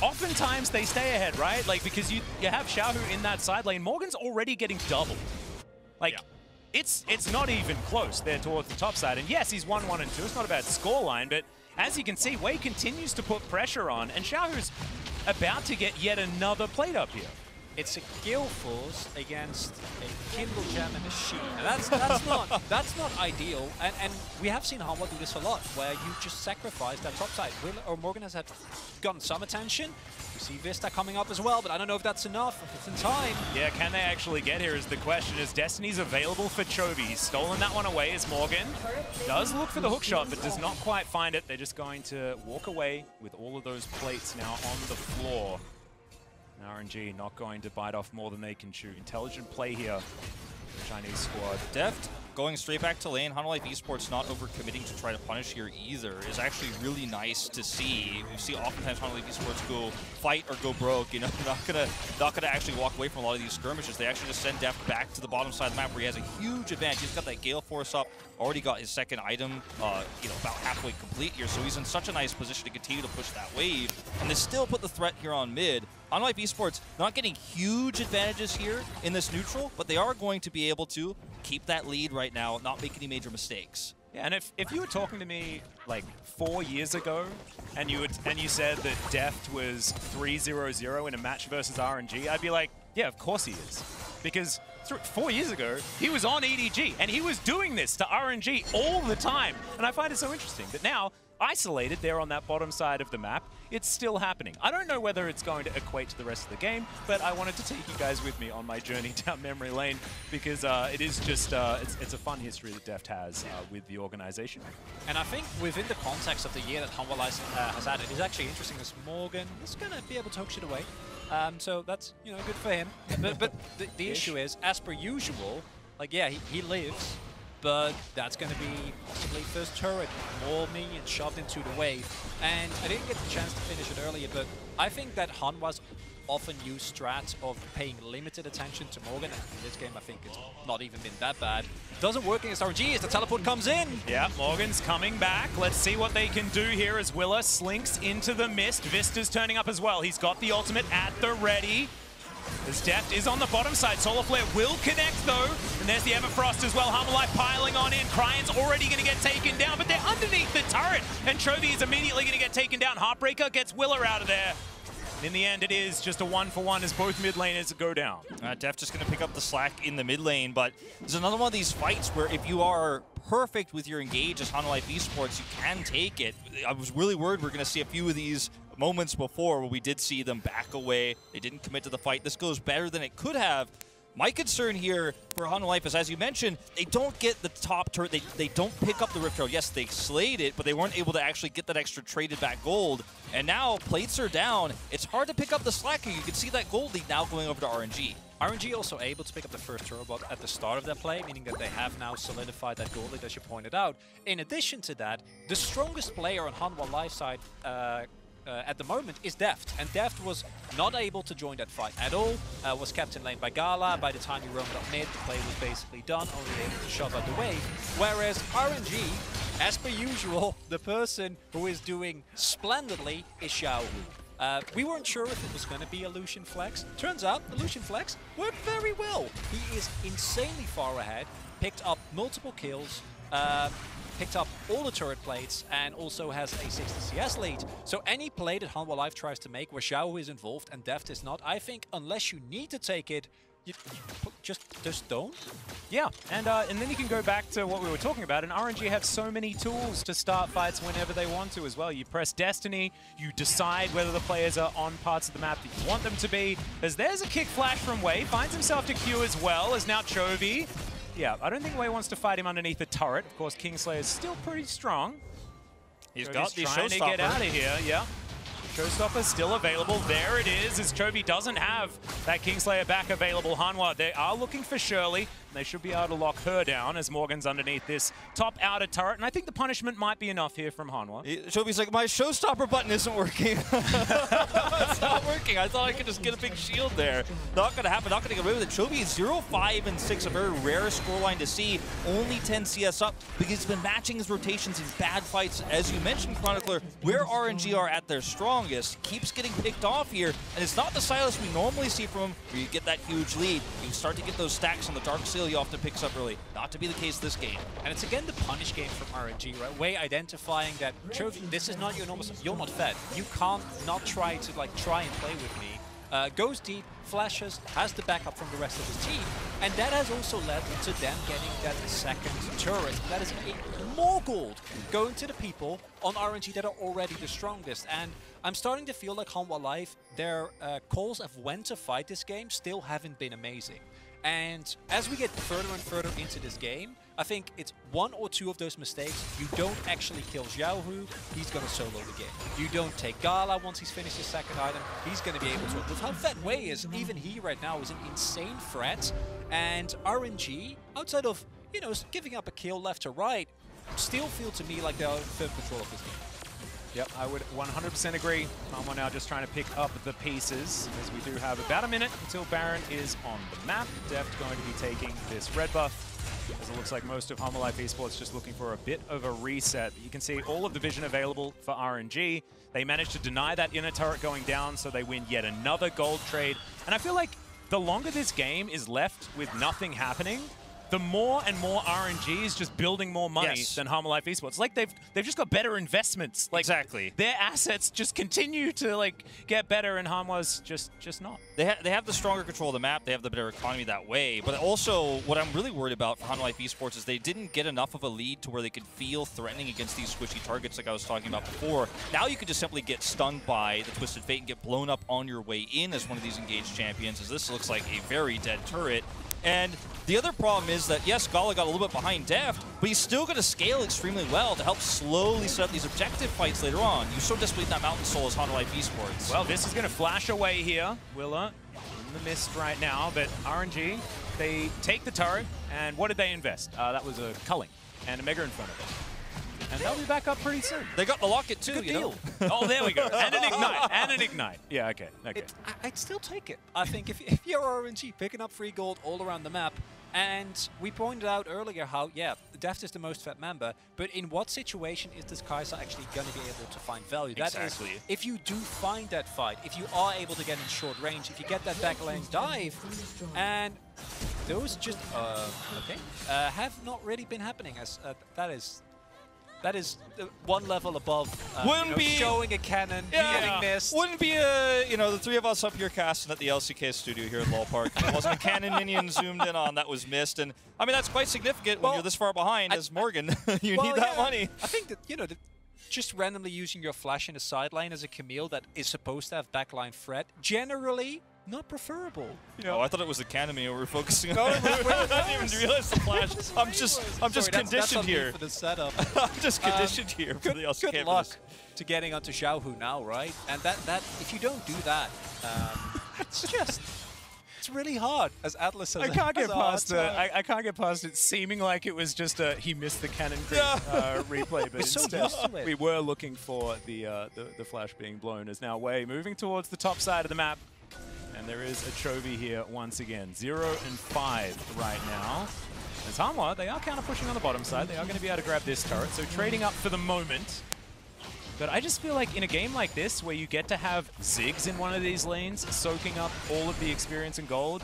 oftentimes they stay ahead, right? Like because you you have Xiaohu in that side lane, Morgan's already getting doubled. Like Yeah. It's it's not even close there towards the top side. And yes, he's 1 1 and 2. It's not a bad scoreline, but as you can see, Wei continues to put pressure on, and Xiaohu's about to get yet another plate up here. It's a Gale Force against a Kindle Gem and a Sheen. And that's that's not that's not ideal. And and we have seen Hanwha do this a lot, where you just sacrifice that top side. Will or Morgan has had gotten some attention. We see Vsta coming up as well, but I don't know if that's enough. If it's in time. Yeah, can they actually get here is the question. Is Destiny's available for Chovy? He's stolen that one away is Morgan. Does look for the hook shot, but does not quite find it. They're just going to walk away with all of those plates now on the floor. RNG not going to bite off more than they can chew. Intelligent play here. Chinese squad. Deft going straight back to lane. Hanwha Esports not overcommitting to try to punish here either is actually really nice to see. We see oftentimes Hanwha Esports go fight or go broke. You know, not gonna not gonna actually walk away from a lot of these skirmishes. They actually just send Deft back to the bottom side of the map where he has a huge advantage. He's got that Gale Force up, already got his second item, uh, you know, about halfway complete here. So he's in such a nice position to continue to push that wave, and they still put the threat here on mid. Life Esports not getting huge advantages here in this neutral, but they are going to be able to keep that lead right now, not make any major mistakes. Yeah, and if, if you were talking to me like four years ago, and you would and you said that Deft was 3-0-0 in a match versus RNG, I'd be like, yeah, of course he is, because four years ago he was on EDG and he was doing this to RNG all the time, and I find it so interesting that now isolated there on that bottom side of the map, it's still happening. I don't know whether it's going to equate to the rest of the game, but I wanted to take you guys with me on my journey down memory lane because uh, it is just uh, it's, it's a fun history that Deft has uh, with the organization. And I think within the context of the year that Hanwha Life, uh, has had, it is actually interesting as Morgan is going to be able to hook shot away. Um, so that's, you know, good for him. But, but the, the issue is, as per usual, like, yeah, he, he lives, but that's going to be possibly first turret, more minions shoved into the wave. And I didn't get the chance to finish it earlier, but I think that Hanwha's often used strats of paying limited attention to Morgan. And in this game, I think it's not even been that bad. Doesn't work against RNG as the teleport comes in. Yeah, Morgan's coming back. Let's see what they can do here as Willer slinks into the mist. Vsta's turning up as well. He's got the ultimate at the ready. As Deft is on the bottom side. Solar Flare will connect though. And there's the Everfrost as well. Hanwha Life piling on in. Cryin's already going to get taken down, but they're underneath the turret. And Chovy is immediately going to get taken down. Heartbreaker gets Willer out of there. In the end, it is just a one for one as both mid laners go down. Uh, Deft just going to pick up the slack in the mid lane, but there's another one of these fights where if you are perfect with your engage as Hanwha Life Esports, you can take it. I was really worried we are going to see a few of these moments before where we did see them back away. They didn't commit to the fight. This goes better than it could have. My concern here for Hanwha Life is, as you mentioned, they don't get the top turret. They, they don't pick up the Rift Herald. Yes, they slayed it, but they weren't able to actually get that extra traded back gold. And now plates are down. It's hard to pick up the slack. You can see that gold lead now going over to RNG. RNG also able to pick up the first turbo at the start of their play, meaning that they have now solidified that gold lead, as you pointed out. In addition to that, the strongest player on Hanwha Life side uh, uh, at the moment is Deft. And Deft was not able to join that fight at all, uh, was kept in lane by Gala. By the time he roamed up mid, the play was basically done, only able to shove out the wave. Whereas RNG, as per usual, the person who is doing splendidly is Xiao. Uh, we weren't sure if it was going to be a Lucian Flex. Turns out the Lucian Flex worked very well. He is insanely far ahead, picked up multiple kills, uh, picked up all the turret plates and also has a 60 CS lead. So any play that Hanwha Life tries to make where Xiao is involved and Deft is not, I think unless you need to take it, you, just just don't. Yeah, and uh, and then you can go back to what we were talking about, and RNG have so many tools to start fights whenever they want to as well. You press Destiny, you decide whether the players are on parts of the map that you want them to be. As there's a kick flash from Wei, finds himself to Q as well, as now Chovy yeah, I don't think Wei wants to fight him underneath the turret. Of course, Kingslayer is still pretty strong. He's so got he's the trying to get out of here, yeah. Showstopper still available. There it is, as Chovy doesn't have that Kingslayer back available. Hanwha, they are looking for Shirley. They should be able to lock her down as Morgan's underneath this top outer turret. And I think the punishment might be enough here from Hanwha. Chovy's like, my showstopper button isn't working. it's not working. I thought I could just get a big shield there. Not going to happen. Not going to get away with it. Chovy is 0, 5, and 6, a very rare scoreline to see. Only 10 CS up because he's been matching his rotations in bad fights. As you mentioned, Chronicler, where RNG are at their strongest, keeps getting picked off here. And it's not the Sylas we normally see from him where you get that huge lead. You start to get those stacks on the Dark Seal he often picks up early. Not to be the case this game. And it's again the punish game from RNG, right? Wei identifying that, this is not your normal, you're not fed. You can't not try to like try and play with me. Uh, goes deep, flashes, has the backup from the rest of his team, and that has also led to them getting that second turret. That is more gold going to the people on RNG that are already the strongest. And I'm starting to feel like Hanwha Life, their uh, calls of when to fight this game still haven't been amazing. And as we get further and further into this game, I think it's one or two of those mistakes. You don't actually kill Xiao Xiaohu, he's going to solo the game. You don't take Gala once he's finished his second item, he's going to be able to. With how fat Wei is, even he right now is an insane threat. And RNG, outside of, you know, giving up a kill left to right, still feel to me like they're in firm control of this game. Yep, I would 100% agree. Hanwha now just trying to pick up the pieces, as we do have about a minute until Baron is on the map. Deft going to be taking this red buff, as it looks like most of Hanwha Life Esports just looking for a bit of a reset. You can see all of the vision available for RNG. They managed to deny that inner turret going down, so they win yet another gold trade. And I feel like the longer this game is left with nothing happening, the more and more RNG is just building more money yes. than Hanwha Life Esports. Like they've they've just got better investments. Like exactly. Their assets just continue to like get better and Hanwha's just just not. They ha they have the stronger control of the map. They have the better economy that way. But also what I'm really worried about for Hanwha Life Esports is they didn't get enough of a lead to where they could feel threatening against these squishy targets like I was talking about before. Now you could just simply get stunned by the Twisted Fate and get blown up on your way in as one of these engaged champions as this looks like a very dead turret. And the other problem is that, yes, Gala got a little bit behind Deft, but he's still going to scale extremely well to help slowly set up these objective fights later on. You so desperately need that Mountain Soul as Hanwha Life Esports. Well, this is going to flash away here. Willer in the mist right now, but RNG, they take the turret, and what did they invest? Uh, that was a culling and a Mega in front of it. And they'll be back up pretty soon. They got the locket too, Good you deal. know? oh, there we go. And an ignite. And an ignite. Yeah, okay. Okay. It, I'd still take it. I think if, if you're RNG, picking up free gold all around the map, and we pointed out earlier how, yeah, Deft is the most fed member, but in what situation is this Kai'Sa actually going to be able to find value? Exactly. That is, if you do find that fight, if you are able to get in short range, if you get that back lane dive, and those just, uh, okay, uh, have not really been happening as uh, that is That is uh, one level above uh, Wouldn't know, be- showing a cannon, Yeah. getting missed. Wouldn't be a you know the three of us up here casting at the LCK studio here in LOL Park. There wasn't a cannon minion zoomed in on that was missed, and I mean that's quite significant when you're this far behind I- as Morgan. you Well, need that yeah, money. I think that you know, the, just randomly using your flash in a sideline as a Camille that is supposed to have backline threat, generally not preferable. You know, Oh, I thought it was the cannon minion we were focusing on. No, I it was- it didn't even realize the flash. I'm just I'm just Sorry, that's- that's conditioned here. for the setup. I'm just Um, conditioned here for good, the LCK. good for luck to getting onto Xiaohu now, right? And that that if you don't do that, um, it's just it's really hard. As Atlas says, I can't get has a hard past the. I, I can't get past it seeming like it was just a he missed the cannon green, uh, replay, but We're instead used to it. we were looking for the, uh, the the flash being blown. Is now Wei moving towards the top side of the map, there is a Chovy here once again. Zero and five right now. As Hanwha, they are counter pushing on the bottom side. They are going to be able to grab this turret, so trading up for the moment. But I just feel like in a game like this, where you get to have Ziggs in one of these lanes, soaking up all of the experience and gold,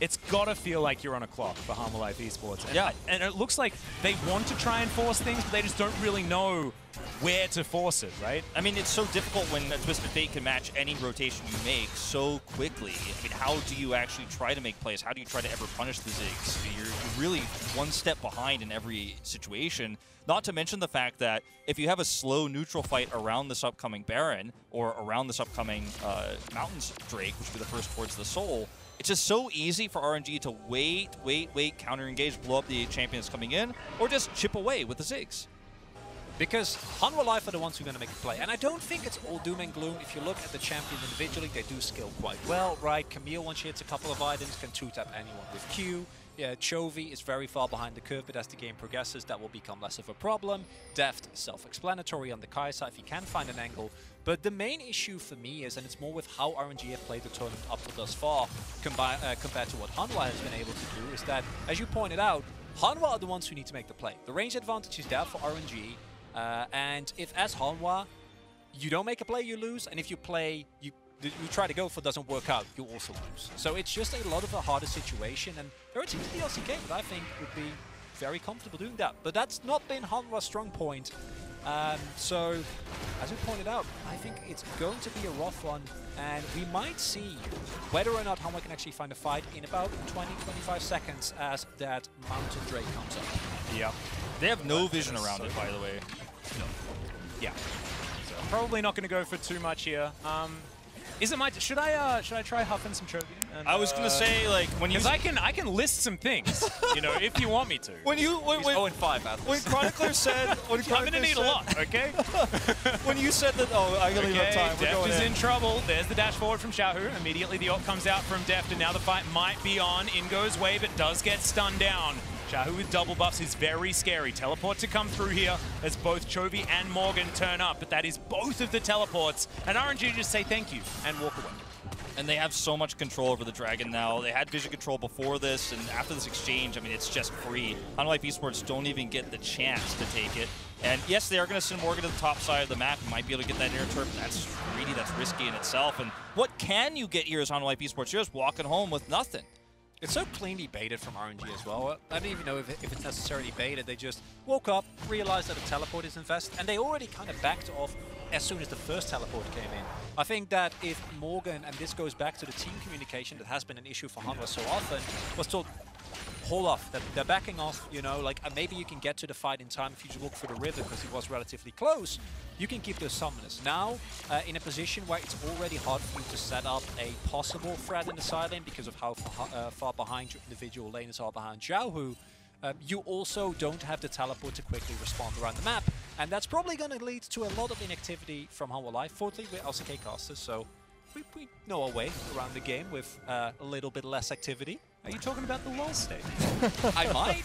it's got to feel like you're on a clock for Hanwha Life Esports. And, Yeah. and it looks like they want to try and force things, but they just don't really know where to force it, right? I mean, it's so difficult when a Twisted Fate can match any rotation you make so quickly. I mean, how do you actually try to make plays? How do you try to ever punish the Ziggs? You're, you're really one step behind in every situation. Not to mention the fact that if you have a slow neutral fight around this upcoming Baron or around this upcoming uh, Mountains Drake, which would be the first towards the Soul, it's just so easy for RNG to wait, wait, wait, counter engage, blow up the champions coming in, or just chip away with the Ziggs. Because Hanwha Life are the ones who are going to make a play. And I don't think it's all doom and gloom. If you look at the champions individually, they do skill quite well, right? Camille, once she hits a couple of items, can two-tap anyone with Q. Yeah, Chovy is very far behind the curve, but as the game progresses, that will become less of a problem. Deft, self-explanatory on the Kai'Sa if you can find an angle. But the main issue for me is, and it's more with how RNG have played the tournament up to thus far, uh, compared to what Hanwha has been able to do, is that, as you pointed out, Hanwha are the ones who need to make the play. The range advantage is there for RNG, uh, and if as Hanwha, you don't make a play, you lose, and if you play, you you try to go for doesn't work out, you also lose. So it's just a lot of a harder situation, and there are teams in the LCK that I think would be very comfortable doing that. But that's not been Hanwha's strong point. Um, so, as we pointed out, I think it's going to be a rough one, and we might see whether or not Hanwha can actually find a fight in about 20-25 seconds as that Mountain Drake comes up. Yeah. They have no vision around it, by the way. No. Yeah. So probably not going to go for too much here. Um, is it my? Should I? Uh, should I try huffing some Chovy? And, I was gonna uh, say like when you Because I can, I can list some things, you know, if you want me to. when you when, He's when, 0 5 Atlas. when Chronicler said when I'm gonna need a said- lot, okay? when you said that oh I only have Okay, time we're Deft is in. in trouble. There's the dash forward from Xiaohu. Immediately the ult comes out from Deft, and now the fight might be on. In goes Wei, it does get stunned down. Xiaohu with double buffs is very scary. Teleport to come through here as both Chovy and Morgan turn up, but that is both of the teleports. And RNG just say thank you and walk away. and they have so much control over the dragon now. They had vision control before this, and after this exchange, I mean, it's just free. Unlike Esports, don't even get the chance to take it. And yes, they are going to send Morgan to the top side of the map. Might be able to get that inner turf. That's greedy. That's risky in itself. And what can you get here as Life Esports? You're just walking home with nothing. It's so cleanly baited from RNG as well. I don't even know if, if it's necessarily baited. They just woke up, realized that a teleport is invest, and they already kind of backed off as soon as the first teleport came in. I think that if Morgan, and this goes back to the team communication that has been an issue for Hanwha so often, was told, hold off, that they're backing off, you know, like uh, maybe you can get to the fight in time if you walk for the river because it was relatively close. You can keep those summoners. Now, uh, in a position where it's already hard for you to set up a possible threat in the side lane because of how far, uh, far behind your individual laners are behind Xiaohu, um, you also don't have the teleport to quickly respond around the map. And that's probably going to lead to a lot of inactivity from Hanwha Life. Fortunately, we're LCK casters, so we, we know our way around the game with uh, a little bit less activity. Are you talking about the LOL state? I might.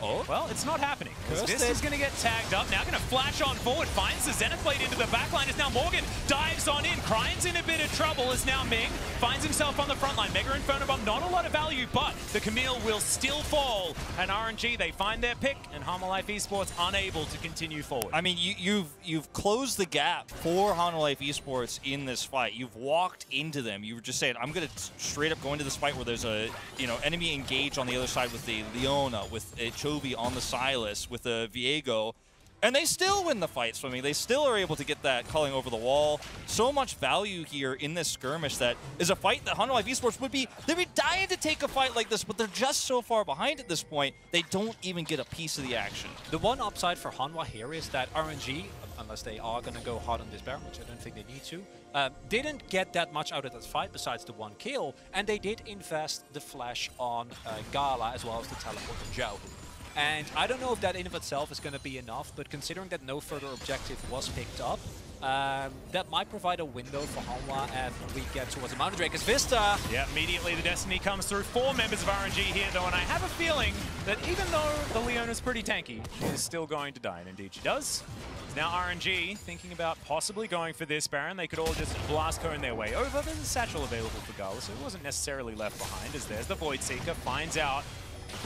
oh. Well, it's not happening. 'cause Cursed This is going to get tagged up. Now going to flash on forward. Finds the Zenith Blade into the backline. Is now Morgan. Dives on in. Cryin's in a bit of trouble. Is now Ming. Finds himself on the front line. Mega Inferno Bomb. Not a lot of value, but the Camille will still fall. And RNG, they find their pick. And Life Esports unable to continue forward. I mean, you, you've you've closed the gap for Life Esports in this fight. You've walked into them. You were just saying, I'm going to straight up go into this fight where there's a you know enemy engage on the other side with the Leona, with a Chovy on the Sylas, with a Viego. And they still win the fight swimming. They still are able to get that calling over the wall. So much value here in this skirmish that is a fight that Life Esports would be, they'd be dying to take a fight like this, but they're just so far behind at this point, they don't even get a piece of the action. The one upside for Hanwha here is that RNG, unless they are going to go hard on this Baron, which I don't think they need to, uh, didn't get that much out of that fight besides the one kill, and they did invest the flash on uh, Gala as well as the teleport on Xiaohu. And I don't know if that in of itself is going to be enough, but considering that no further objective was picked up, um, that might provide a window for Hanwha and we get towards the Mountain Draker's Vsta. Yeah, immediately the Destiny comes through. Four members of RNG here, though, and I have a feeling that even though the Leona's pretty tanky, she is still going to die, and indeed she does. Now RNG thinking about possibly going for this Baron. They could all just blast cone their way over. There's a satchel available for Gala, so it wasn't necessarily left behind, as there's the Void Seeker, finds out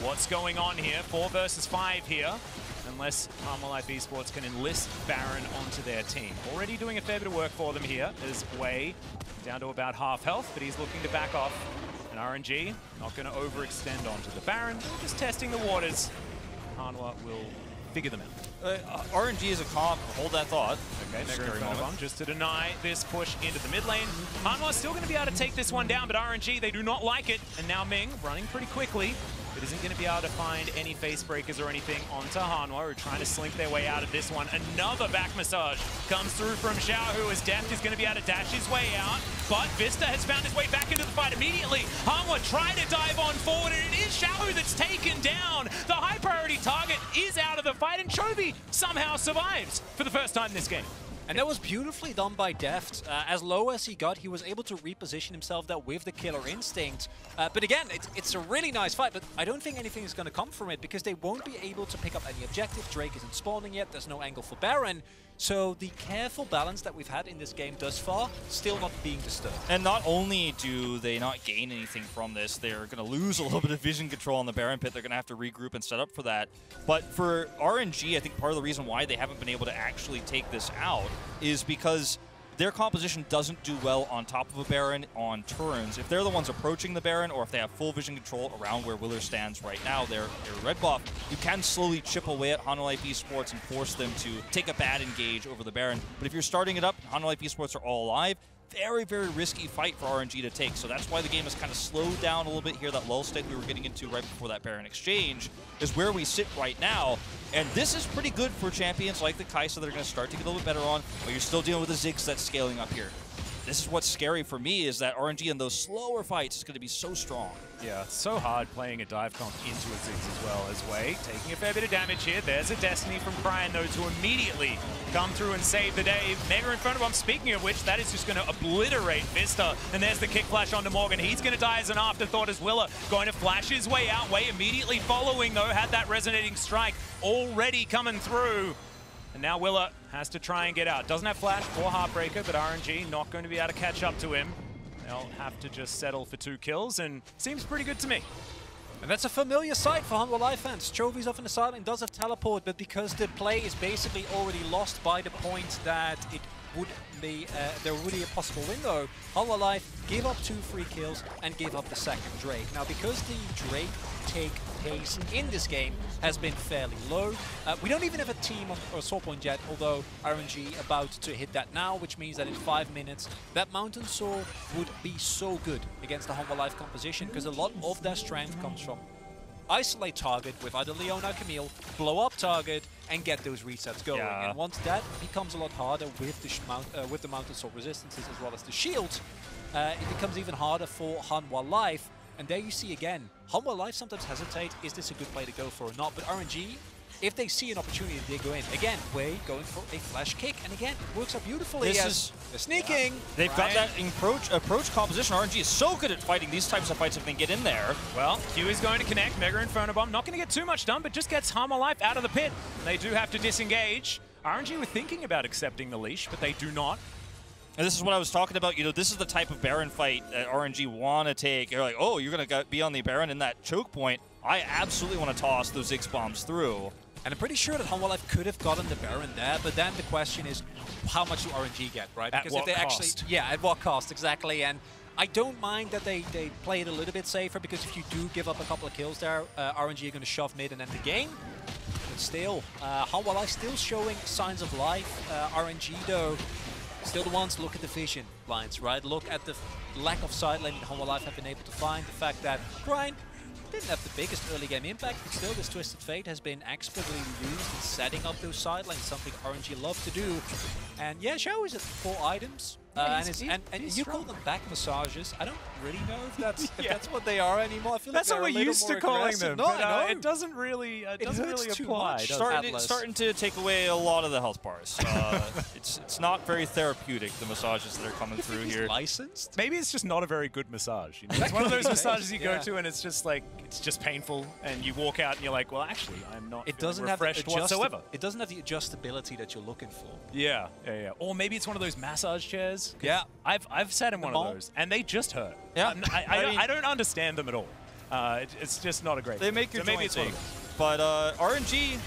what's going on here. Four versus five here, unless Life Esports can enlist Baron onto their team. Already doing a fair bit of work for them here as Wei down to about half health, but he's looking to back off. And RNG not going to overextend onto the Baron, just testing the waters. Hanwha will figure them out. Uh, RNG is a comp, hold that thought. Okay, Scary moment. Just to deny this push into the mid lane. Hanwha's still going to be able to take this one down, but RNG, they do not like it. And now Ming running pretty quickly, but isn't going to be able to find any face breakers or anything onto Hanwha, who are trying to slink their way out of this one. Another back massage comes through from Xiao, who is Deft is going to be able to dash his way out, but Vsta has found his way back into the fight immediately. Hanwha trying to dive on forward, and it is Xiao that's taken down. The high priority target is out of the fight, and Chovy somehow survives for the first time in this game. And that was beautifully done by Deft. Uh, as low as he got, he was able to reposition himself that with the killer instinct. Uh, but again, it's, it's a really nice fight, but I don't think anything is going to come from it because they won't be able to pick up any objective. Drake isn't spawning yet, there's no angle for Baron. So the careful balance that we've had in this game thus far, still not being disturbed. And not only do they not gain anything from this, they're going to lose a little bit of vision control on the Baron Pit. They're going to have to regroup and set up for that. But for RNG, I think part of the reason why they haven't been able to actually take this out is because their composition doesn't do well on top of a Baron on turns. If they're the ones approaching the Baron, or if they have full vision control around where Willer stands right now, their, their red buff, you can slowly chip away at Hanwha Life Esports and force them to take a bad engage over the Baron. But if you're starting it up, Hanwha Life Esports are all alive, very, very risky fight for RNG to take. So that's why the game has kind of slowed down a little bit here. That lull state we were getting into right before that Baron exchange is where we sit right now. And this is pretty good for champions like the Kai'Sa that are going to start to get a little bit better on, but you're still dealing with the Ziggs that's scaling up here. This is what's scary for me is that RNG in those slower fights is going to be so strong. Yeah, so hard playing a dive comp into a Ziggs as well as Wei. Taking a fair bit of damage here. There's a Destiny from Cryin, though, to immediately come through and save the day. Mega Inferno Bomb, speaking of which, that is just going to obliterate Vsta. And there's the kick flash onto Morgan. He's going to die as an afterthought as Willer going to flash his way out. Wei immediately following, though, had that resonating strike already coming through. And now Willer has to try and get out. Doesn't have flash or Heartbreaker, but RNG not going to be able to catch up to him. They'll have to just settle for two kills, and seems pretty good to me. And that's a familiar sight for Hanwha Life fans. Chovy's off in the side and does have teleport, but because the play is basically already lost by the point that it would be uh, there would be a possible window, Hanwha Life gave up two free kills and gave up the second Drake. Now, because the Drake take pace in this game has been fairly low, uh, we don't even have a team or sword point yet, although RNG about to hit that now, which means that in five minutes, that Mountain Sword would be so good against the Life composition, because a lot of their strength comes from isolate target with either Leona or Camille, blow up target, and get those resets going. Yeah. And once that becomes a lot harder with the mount, uh, with the mountain sword resistances as well as the shield, uh, it becomes even harder for Hanwha Life. And there you see again, Hanwha Life sometimes hesitate, is this a good play to go for or not? But RNG, if they see an opportunity, they go in. Again, Wei going for a flash kick, and again, works out beautifully. This as is- they're sneaking. They've got that approach approach composition. RNG is so good at fighting these types of fights if they get in there. Well, Q is going to connect. Mega Inferno Bomb not going to get too much done, but just gets Hanwha Life out of the pit. They do have to disengage. RNG were thinking about accepting the leash, but they do not. And this is what I was talking about. You know, this is the type of Baron fight that RNG want to take. You're like, oh, you're going to be on the Baron in that choke point. I absolutely want to toss those Ziggs bombs through. And I'm pretty sure that Hanwha Life could have gotten the Baron there, but then the question is, how much do RNG get, right? At Because what if they cost? actually, yeah, at what cost exactly? And I don't mind that they they play it a little bit safer because if you do give up a couple of kills there, uh, RNG are going to shove mid and end the game. But still. Uh, Hanwha Life still showing signs of life. Uh, RNG though, still the ones look at the vision lines, right? Look at the lack of side lane that Hanwha Life have been able to find. The fact that Cryin didn't have the biggest early game impact, but still this Twisted Fate has been expertly used in setting up those side lanes, something RNG love to do. And yeah, Xiao is at four items. Uh, and, he's- and, and he's you call them back massages. I don't really know if that's if that's what they are anymore. I feel That's like what they're we're used to calling aggressive. them. No, but, uh, I know. it doesn't really, uh, it doesn't hurts really too apply. much. does it? starting to, Atlas. starting to take away a lot of the health bars. Uh, it's it's not very therapeutic the massages that are coming through He's here. licensed. Maybe it's just not a very good massage. You know? It's one of those massages you it, go yeah. to and it's just like it's just painful, and you walk out and you're like, well, actually, I'm not. It doesn't have the refreshed whatsoever. It doesn't have the adjustability that you're looking for. Yeah, yeah, yeah. Or maybe it's one of those massage chairs. Yeah. I've I've sat in one of those, and they just hurt. Yeah. I, I, I I don't understand them at all. Uh, it, it's just not a great. They thing. make your so maybe joints it's one ache. of those. But uh, RNG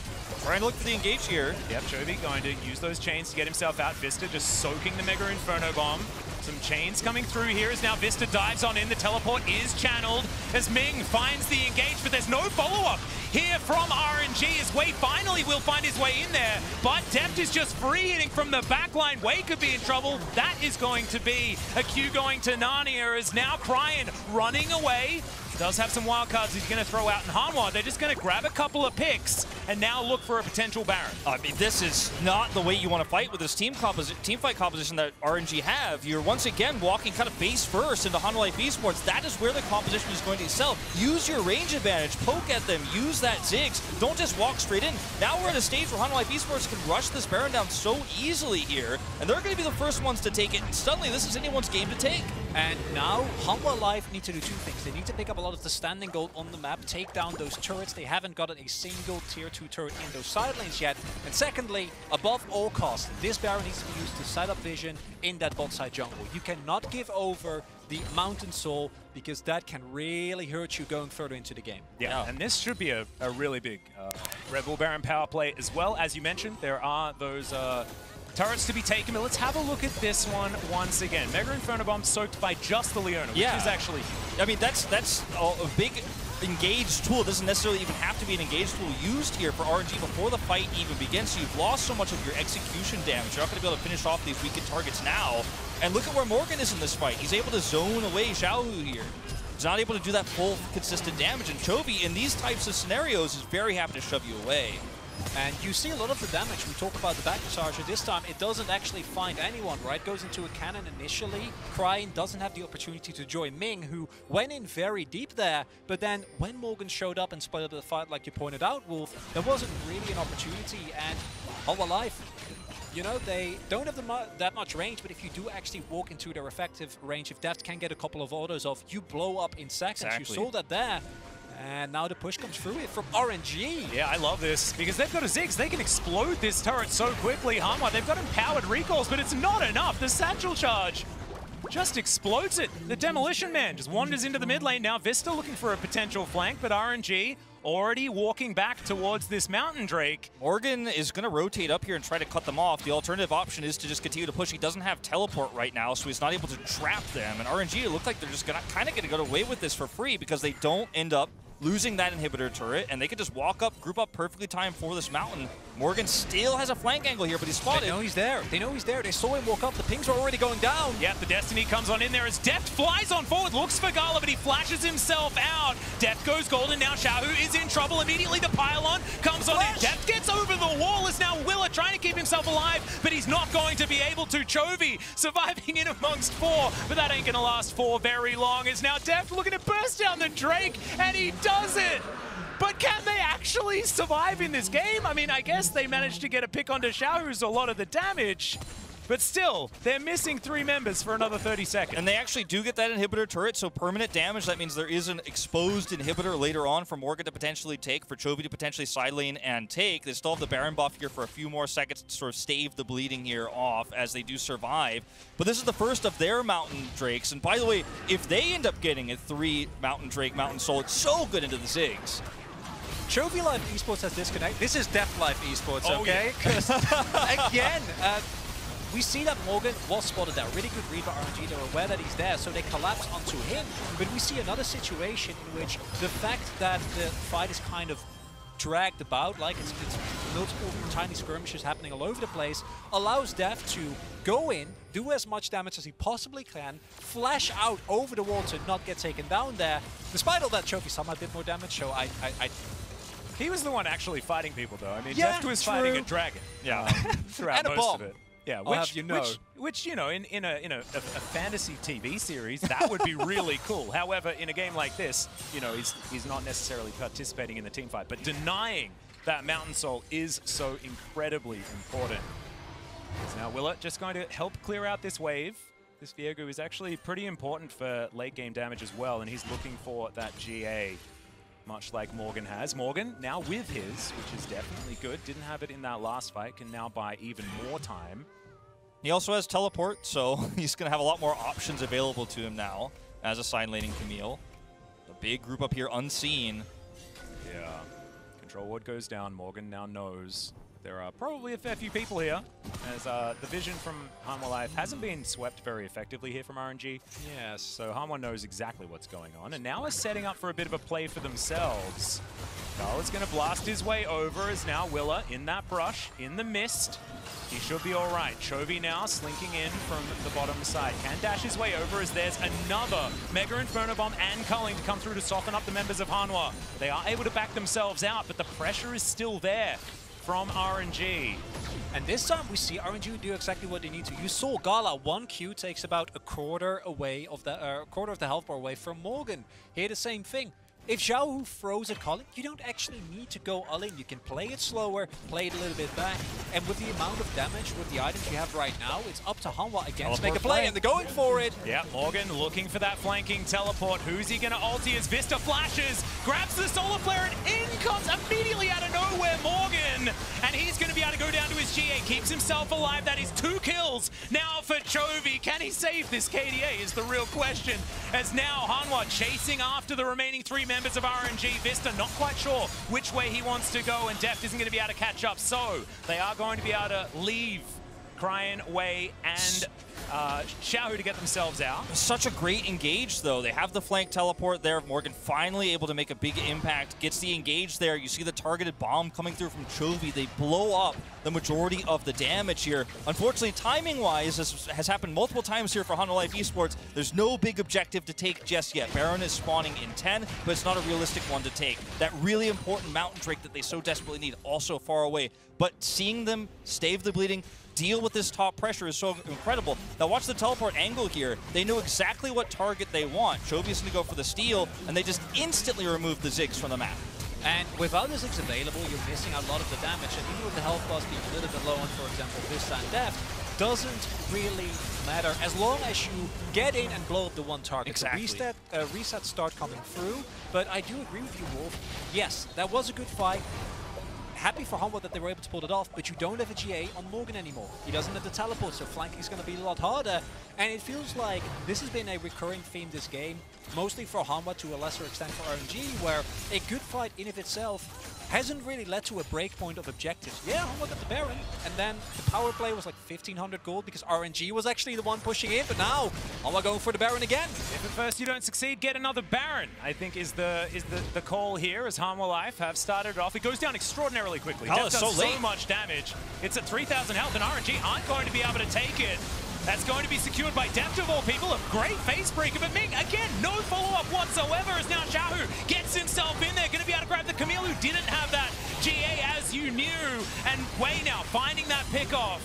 trying to look for the engage here. Yep, Chovy going to use those chains to get himself out. Vsta just soaking the Mega Inferno Bomb. Some chains coming through here as now Vsta dives on in. The teleport is channeled as Ming finds the engage, but there's no follow-up here from RNG as Wei finally will find his way in there. But Deft is just free hitting from the back line. Wei could be in trouble. That is going to be a Q going to Narnia as now Cryin running away. Does have some wild cards he's going to throw out in Hanwha. They're just going to grab a couple of picks and now look for a potential Baron. I mean, this is not the way you want to fight with this team composi- team fight composition that RNG have. You're once again walking kind of face first into Hanwha Life Esports. That is where the composition is going to excel. Use your range advantage, poke at them, use that Ziggs. Don't just walk straight in. Now we're at a stage where Hanwha Life Esports can rush this Baron down so easily here, and they're going to be the first ones to take it. And suddenly, this is anyone's game to take. And now Hanwha Life need to do two things. They need to pick up a lot of the standing gold on the map, take down those turrets. They haven't gotten a single tier 2 turret in those side lanes yet. And secondly, above all costs, this Baron needs to be used to set up vision in that bot side jungle. You cannot give over the Mountain Soul because that can really hurt you going further into the game. Yeah, Yeah. and this should be a, a really big uh, Red Bull Baron power play as well. As you mentioned, there are those uh, turrets to be taken, but let's have a look at this one once again. Mega Inferno Bomb soaked by just the Leona, which Yeah. is actually I mean, that's that's a, a big engaged tool. It doesn't necessarily even have to be an engaged tool used here for RNG before the fight even begins. So you've lost so much of your execution damage. You're not going to be able to finish off these weakened targets now. And look at where Morgan is in this fight. He's able to zone away Xiaohu here. He's not able to do that full consistent damage. And Chovy, in these types of scenarios, is very happy to shove you away. And you see a lot of the damage. We talk about the back charger. This time, it doesn't actually find anyone, right? Goes into a cannon initially. Cryin doesn't have the opportunity to join Ming, who went in very deep there. But then when Morgan showed up and split up the fight, like you pointed out, Wolf, there wasn't really an opportunity. And oh, Hollow Life, you know, they don't have the mu that much range, but if you do actually walk into their effective range, if Deft can get a couple of autos off, you blow up in seconds. Exactly. You saw that there. And now the push comes through it from RNG. Yeah, I love this because they've got a Ziggs. They can explode this turret so quickly. Hanwha, they've got empowered recalls, but it's not enough. The satchel charge just explodes it. The Demolition Man just wanders into the mid lane. Now Vista looking for a potential flank, but RNG already walking back towards this Mountain Drake. Morgan is going to rotate up here and try to cut them off. The alternative option is to just continue to push. He doesn't have teleport right now, so he's not able to trap them. And RNG, it looked like they're just gonna kind of going to get away with this for free because they don't end up losing that inhibitor turret, and they can just walk up, group up perfectly timed for this mountain. Morgan still has a flank angle here, but he's spotted. They know he's there. They know he's there. They saw him walk up. The pings are already going down. Yep, the Destiny comes on in there as Deft flies on forward, looks for Gala, but he flashes himself out. Deft goes golden, now Xiaohu is in trouble. Immediately the pylon comes on in. Flash! Deft gets over the wall as now Trying to keep himself alive, but he's not going to be able to. Chovy surviving in amongst four, but that ain't gonna last for very long. Is now Deft looking to burst down the Drake, and he does it! But can they actually survive in this game? I mean, I guess they managed to get a pick onto Xiao, who's a lot of the damage. But still, they're missing three members for another 30 seconds. And they actually do get that inhibitor turret, so permanent damage. That means there is an exposed inhibitor later on for Morgan to potentially take, for Chovy to potentially side lane and take. They still have the Baron buff here for a few more seconds to sort of stave the bleeding here off as they do survive. But this is the first of their Mountain Drakes. And by the way, if they end up getting a three Mountain Drake, Mountain Soul, it's so good into the Ziggs. Chovy Life Esports has disconnected. This is Deft Life Esports, Oh, okay? 'Cause, again, uh, we see that Morgan was spotted there. Really good read by RNG. They were aware that he's there, so they collapse onto him. But we see another situation in which the fact that the fight is kind of dragged about, like it's, it's multiple tiny skirmishes happening all over the place, allows Deft to go in, do as much damage as he possibly can, flash out over the wall to not get taken down there. Despite all that, Chovy somehow did more damage, so I, I, I He was the one actually fighting people, though. I mean, Yeah, Deft was true. fighting a dragon. Yeah. um, throughout most of it. Yeah, which you know. which, which you know, in, in a in a, a, a fantasy TV series, that would be really cool. However, in a game like this, you know, he's he's not necessarily participating in the team fight, but denying that Mountain Soul is so incredibly important. So now Willer just going to help clear out this wave. This Viego is actually pretty important for late game damage as well, and he's looking for that GA, much like Morgan has. Morgan now with his, which is definitely good. Didn't have it in that last fight, can now buy even more time. He also has teleport, so he's going to have a lot more options available to him now as a side laning Camille. The big group up here unseen. Yeah. Control ward goes down. Morgan now knows there are probably a fair few people here, as uh, the vision from Hanwha Life hasn't been swept very effectively here from RNG. yes. So Hanwha knows exactly what's going on, and now is setting up for a bit of a play for themselves. Carl is going to blast his way over as now Willer in that brush, in the mist. He should be all right. Chovy now slinking in from the bottom side. Can dash his way over as there's another Mega Inferno Bomb and Culling to come through to soften up the members of Hanwha. They are able to back themselves out, but the pressure is still there from RNG. And this time we see RNG do exactly what they need to. You saw Gala, one Q takes about a quarter away of the uh, quarter of the health bar away from Morgan. Here the same thing. If Xiaohu throws a Colin, you don't actually need to go all in. You can play it slower, play it a little bit back. And with the amount of damage with the items you have right now, it's up to Hanwha again to make a play, flank. and they're going for it. Yeah, Morgan looking for that flanking teleport. Who's he going to ulti as Vsta flashes, grabs the solar flare, and in comes immediately out of nowhere Morgan. And he's going to be able to go down to his GA, keeps himself alive. That is two kills now for Chovy. Can he save this KDA is the real question. As now Hanwha chasing after the remaining three members of RNG. Vsta not quite sure which way he wants to go, and Deft isn't going to be able to catch up. So they are going to be able to leave Cryin, Wei, and uh, Xiaohu to get themselves out. Such a great engage, though. They have the flank teleport there. Morgan finally able to make a big impact. Gets the engage there. You see the targeted bomb coming through from Chovy. They blow up the majority of the damage here. Unfortunately, timing-wise, this has happened multiple times here for Hanwha Life Esports. There's no big objective to take just yet. Baron is spawning in 10, but it's not a realistic one to take. That really important mountain drake that they so desperately need also far away. But seeing them stave the bleeding, deal with this top pressure is so incredible. Now watch the teleport angle here. They know exactly what target they want. Chovy's going to go for the steal, and they just instantly remove the Ziggs from the map. And without the Ziggs available, you're missing a lot of the damage. And even with the health bars being a little bit low on, for example, Vsta and Deft, doesn't really matter as long as you get in and blow up the one target. Exactly. Reset, uh, resets start coming through, but I do agree with you, Wolf. Yes, that was a good fight. Happy for Hanwha that they were able to pull it off, but you don't have a GA on Morgan anymore. He doesn't have the teleport, so flanking is going to be a lot harder. And it feels like this has been a recurring theme this game, mostly for Hanwha to a lesser extent for RNG, where a good fight in of itself hasn't really led to a breakpoint of objectives. Yeah, Hanwha got the Baron, and then the power play was like 1500 gold because RNG was actually the one pushing in, but now Hanwha going for the Baron again. If at first you don't succeed, get another Baron. I think is the is the, the call here as Hanwha Life have started off. It goes down extraordinarily quickly. Oh, Deft is does so late. much damage. It's at 3,000 health, and RNG aren't going to be able to take it. That's going to be secured by Deft of all people. A great face breaker, but Ming, again, no follow-up whatsoever as now Xiaohu gets himself in there. Going to be able to grab the Camille who didn't have that GA as you knew. And Wei now finding that pick off.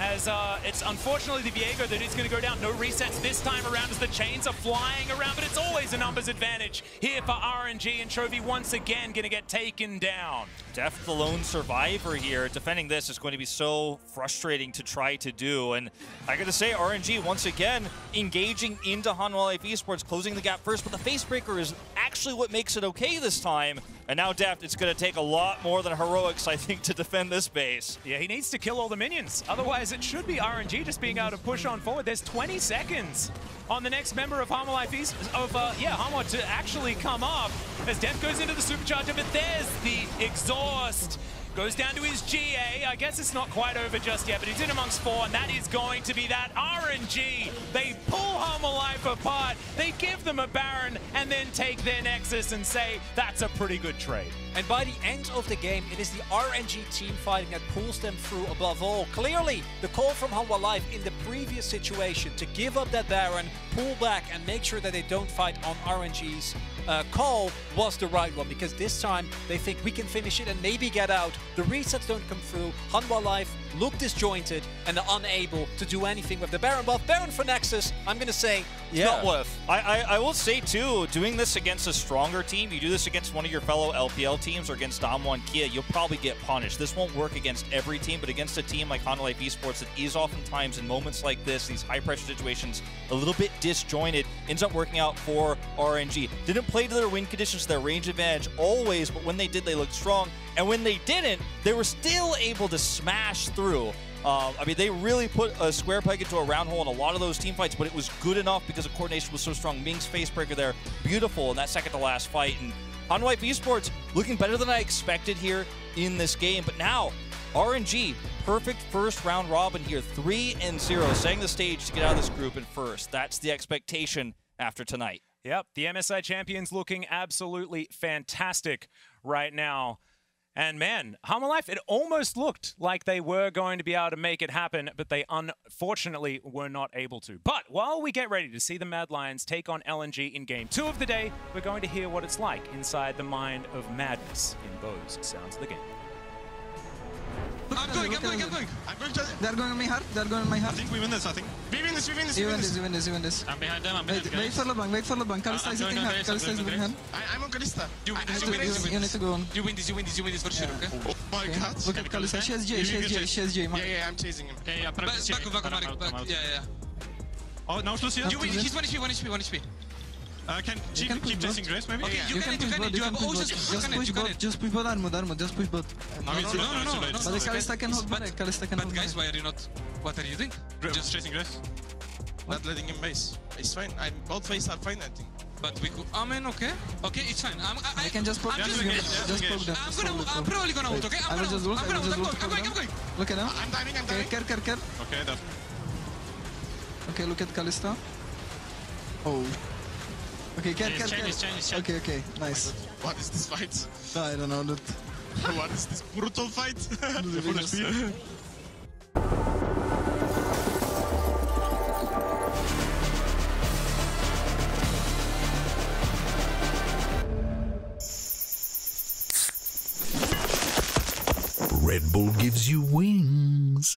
As uh, it's unfortunately the Viego that is going to go down. No resets this time around as the chains are flying around, but it's always a numbers advantage here for RNG. And Chovy once again going to get taken down. Deft, the lone survivor here, defending this is going to be so frustrating to try to do. And I got to say, RNG once again engaging into Hanwha Life Esports, closing the gap first. But the facebreaker is actually what makes it okay this time. And now Deft, it's going to take a lot more than heroics, I think, to defend this base. Yeah, he needs to kill all the minions. Otherwise, it should be RNG just being able to push on forward. There's 20 seconds on the next member of Hanwha Life East, of, uh, yeah, Hanwha to actually come up as Deft goes into the supercharger, but there's the exhaust. Goes down to his GA. I guess it's not quite over just yet, but he's in amongst four, and that is going to be that RNG. They pull home Life apart. They give them a Baron and then take their Nexus and say, that's a pretty good trade. And by the end of the game, it is the RNG team fighting that pulls them through above all. Clearly, the call from Hanwha Life in the previous situation to give up that Baron, pull back, and make sure that they don't fight on RNG's uh, call was the right one because this time they think we can finish it and maybe get out. The resets don't come through. Hanwha Life look disjointed and unable to do anything with the Baron buff. Baron for Nexus, I'm going to say, yeah. not worth. I, I, I, will say, too, doing this against a stronger team, you do this against one of your fellow LPL teams or against Damwon Kia, you'll probably get punished. This won't work against every team, but against a team like Life Esports that is oftentimes in moments like this, these high-pressure situations, a little bit disjointed, ends up working out for RNG. Didn't play to their win conditions, their range advantage always, but when they did, they looked strong. And when they didn't, they were still able to smash through. Uh, I mean, they really put a square peg into a round hole in a lot of those team fights, but it was good enough because the coordination was so strong. Ming's facebreaker there, beautiful in that second to last fight. And Hanwha Life Esports looking better than I expected here in this game. But now, RNG, perfect first round robin here, 3 and 0, setting the stage to get out of this group in first. That's the expectation after tonight. Yep, the MSI champions looking absolutely fantastic right now. And man, Hanwha Life, it almost looked like they were going to be able to make it happen, but they unfortunately were not able to. But while we get ready to see the Mad Lions take on LNG in game two of the day, we're going to hear what it's like inside the mind of madness in those sounds of the game. I'm going, I'm going, I'm going. I'm going to... They're going on my heart. They're going on my heart. I think we win this, I think. We win this, we win this, we win this. You win this, you win this. I'm behind them, I'm behind wait, wait for LeBlanc, wait for LeBlanc. Kalista is hitting hard. Kalista is hitting hard. I'm on Kalista. You win this, you win this, you need to go on. You win this, you win this, you win this for sure, okay? Oh, oh my god. Look at Kalista. She has J, she has J, she has J. Yeah, yeah, I'm chasing him. Okay, yeah, back, back, back, back, back. Yeah, yeah. Oh, now Lucia. You win, he's 1 HP, 1 HP, 1 HP. Uh, can you keep, keep chasing Grace, maybe? Okay, you, you can, it, you can it, you have oceans, just push bot, just push bot armor, armor, just push bot. No, no, no, no, no, no, But Kalista can hold back, Kalista can hold But guys, why are you not, what are you doing? Just chasing Grace. Not letting him base. It's fine, I'm, both phases are fine, I think. But we could, I mean, okay, okay, it's fine. I'm, I, I can just poke I'm just, just poke them. I'm gonna, I'm probably gonna ult, okay? I'm gonna, just ult, I'm gonna ult, I'm going, I'm going. Look at now. I'm diving, I'm diving. Okay, care, care, care. Okay, that's. Okay, look at Kalista. Oh. Okay, care, care, care. Okay, okay, nice. Oh what is this fight? No, I don't know, dude. what is this brutal fight? Red Bull gives you wings.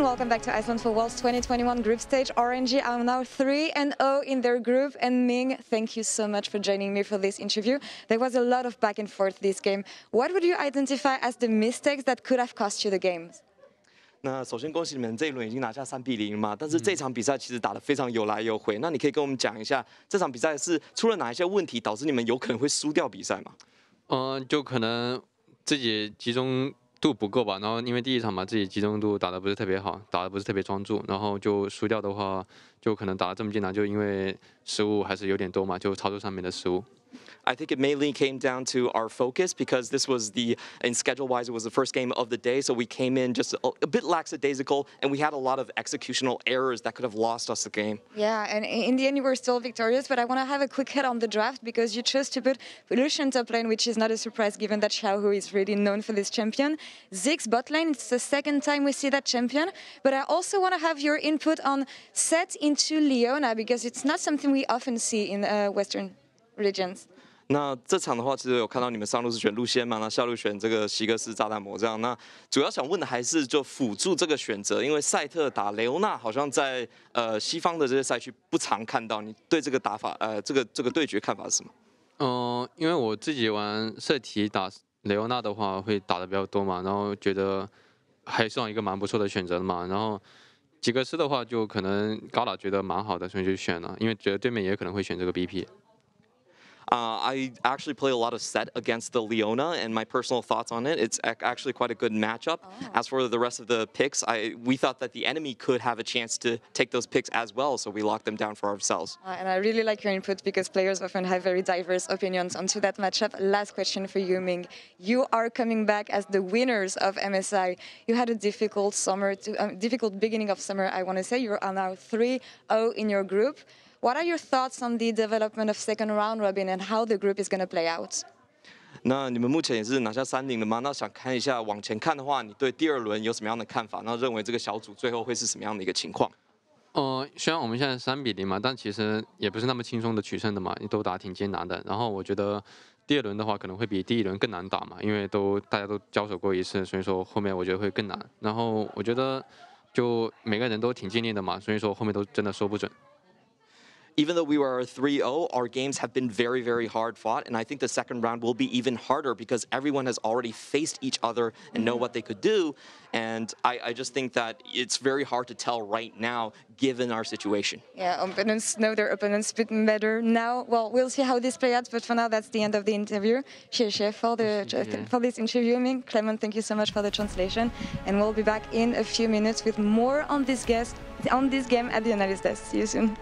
And welcome back to Iceland for Worlds 2021 group stage. RNG are now 3 and 0 in their group. And Ming, thank you so much for joining me for this interview. There was a lot of back and forth this game. What would you identify as the mistakes that could have cost you the game? 那首先恭喜你们这一轮已经拿下三比零嘛，但是这场比赛其实打得非常有来有回。那你可以跟我们讲一下这场比赛是出了哪一些问题，导致你们有可能会输掉比赛吗？嗯，就可能自己集中。 度不够吧，然后因为第一场嘛，自己集中度打的不是特别好，打的不是特别专注，然后就输掉的话，就可能打的这么艰难，就因为失误还是有点多嘛，就操作上面的失误。I think it mainly came down to our focus because this was the, in schedule wise, it was the first game of the day. So we came in just a, a, bit lackadaisical and we had a lot of executional errors that could have lost us the game. Yeah, and in the end, you were still victorious. But I want to have a quick hit on the draft because you chose to put Lucian top lane, which is not a surprise given that Xiaohu is really known for this champion. Ziggs bot lane, it's the second time we see that champion. But I also want to have your input on Sett into Leona because it's not something we often see in uh, Western regions. 那这场的话，其实有看到你们上路是选路线嘛？那下路选这个席格斯炸弹魔这样。那主要想问的还是就辅助这个选择，因为赛特打雷欧娜好像在呃西方的这些赛区不常看到。你对这个打法呃这个这个对决看法是什么？嗯，因为我自己玩射题打雷欧娜的话会打的比较多嘛，然后觉得还算一个蛮不错的选择的嘛。然后吉格斯的话就可能高打觉得蛮好的，所以就选了，因为觉得对面也可能会选这个 BP。Uh, I actually play a lot of Sett against the Leona, and my personal thoughts on it, it's actually quite a good matchup. Oh. As for the rest of the picks, I we thought that the enemy could have a chance to take those picks as well, so we locked them down for ourselves. Uh, and I really like your input because players often have very diverse opinions onto that matchup. Last question for you, Ming. You are coming back as the winners of MSI. You had a difficult summer, to, uh, difficult beginning of summer, I want to say. You are now 3-0 in your group. What are your thoughts on the development of second round robin and how the group is going to play out? 那你们目前也是拿下三零了吗？那想看一下往前看的话，你对第二轮有什么样的看法？那认为这个小组最后会是什么样的一个情况？呃，虽然我们现在三比零嘛，但其实也不是那么轻松的取胜的嘛，都打挺艰难的。然后我觉得第二轮的话可能会比第一轮更难打嘛，因为都大家都交手过一次，所以说后面我觉得会更难。然后我觉得就每个人都挺尽力的嘛，所以说后面都真的说不准。Even though we were 3-0, our games have been very, very hard fought. And I think the second round will be even harder because everyone has already faced each other and know what they could do. And I, I just think that it's very hard to tell right now, given our situation. Yeah, opponents know their opponents a bit better now. Well, we'll see how this plays out. But for now, that's the end of the interview. Xie for, the, for this interview. Ming. Clement, thank you so much for the translation. And we'll be back in a few minutes with more on this guest on this game at the analyst desk. See you soon.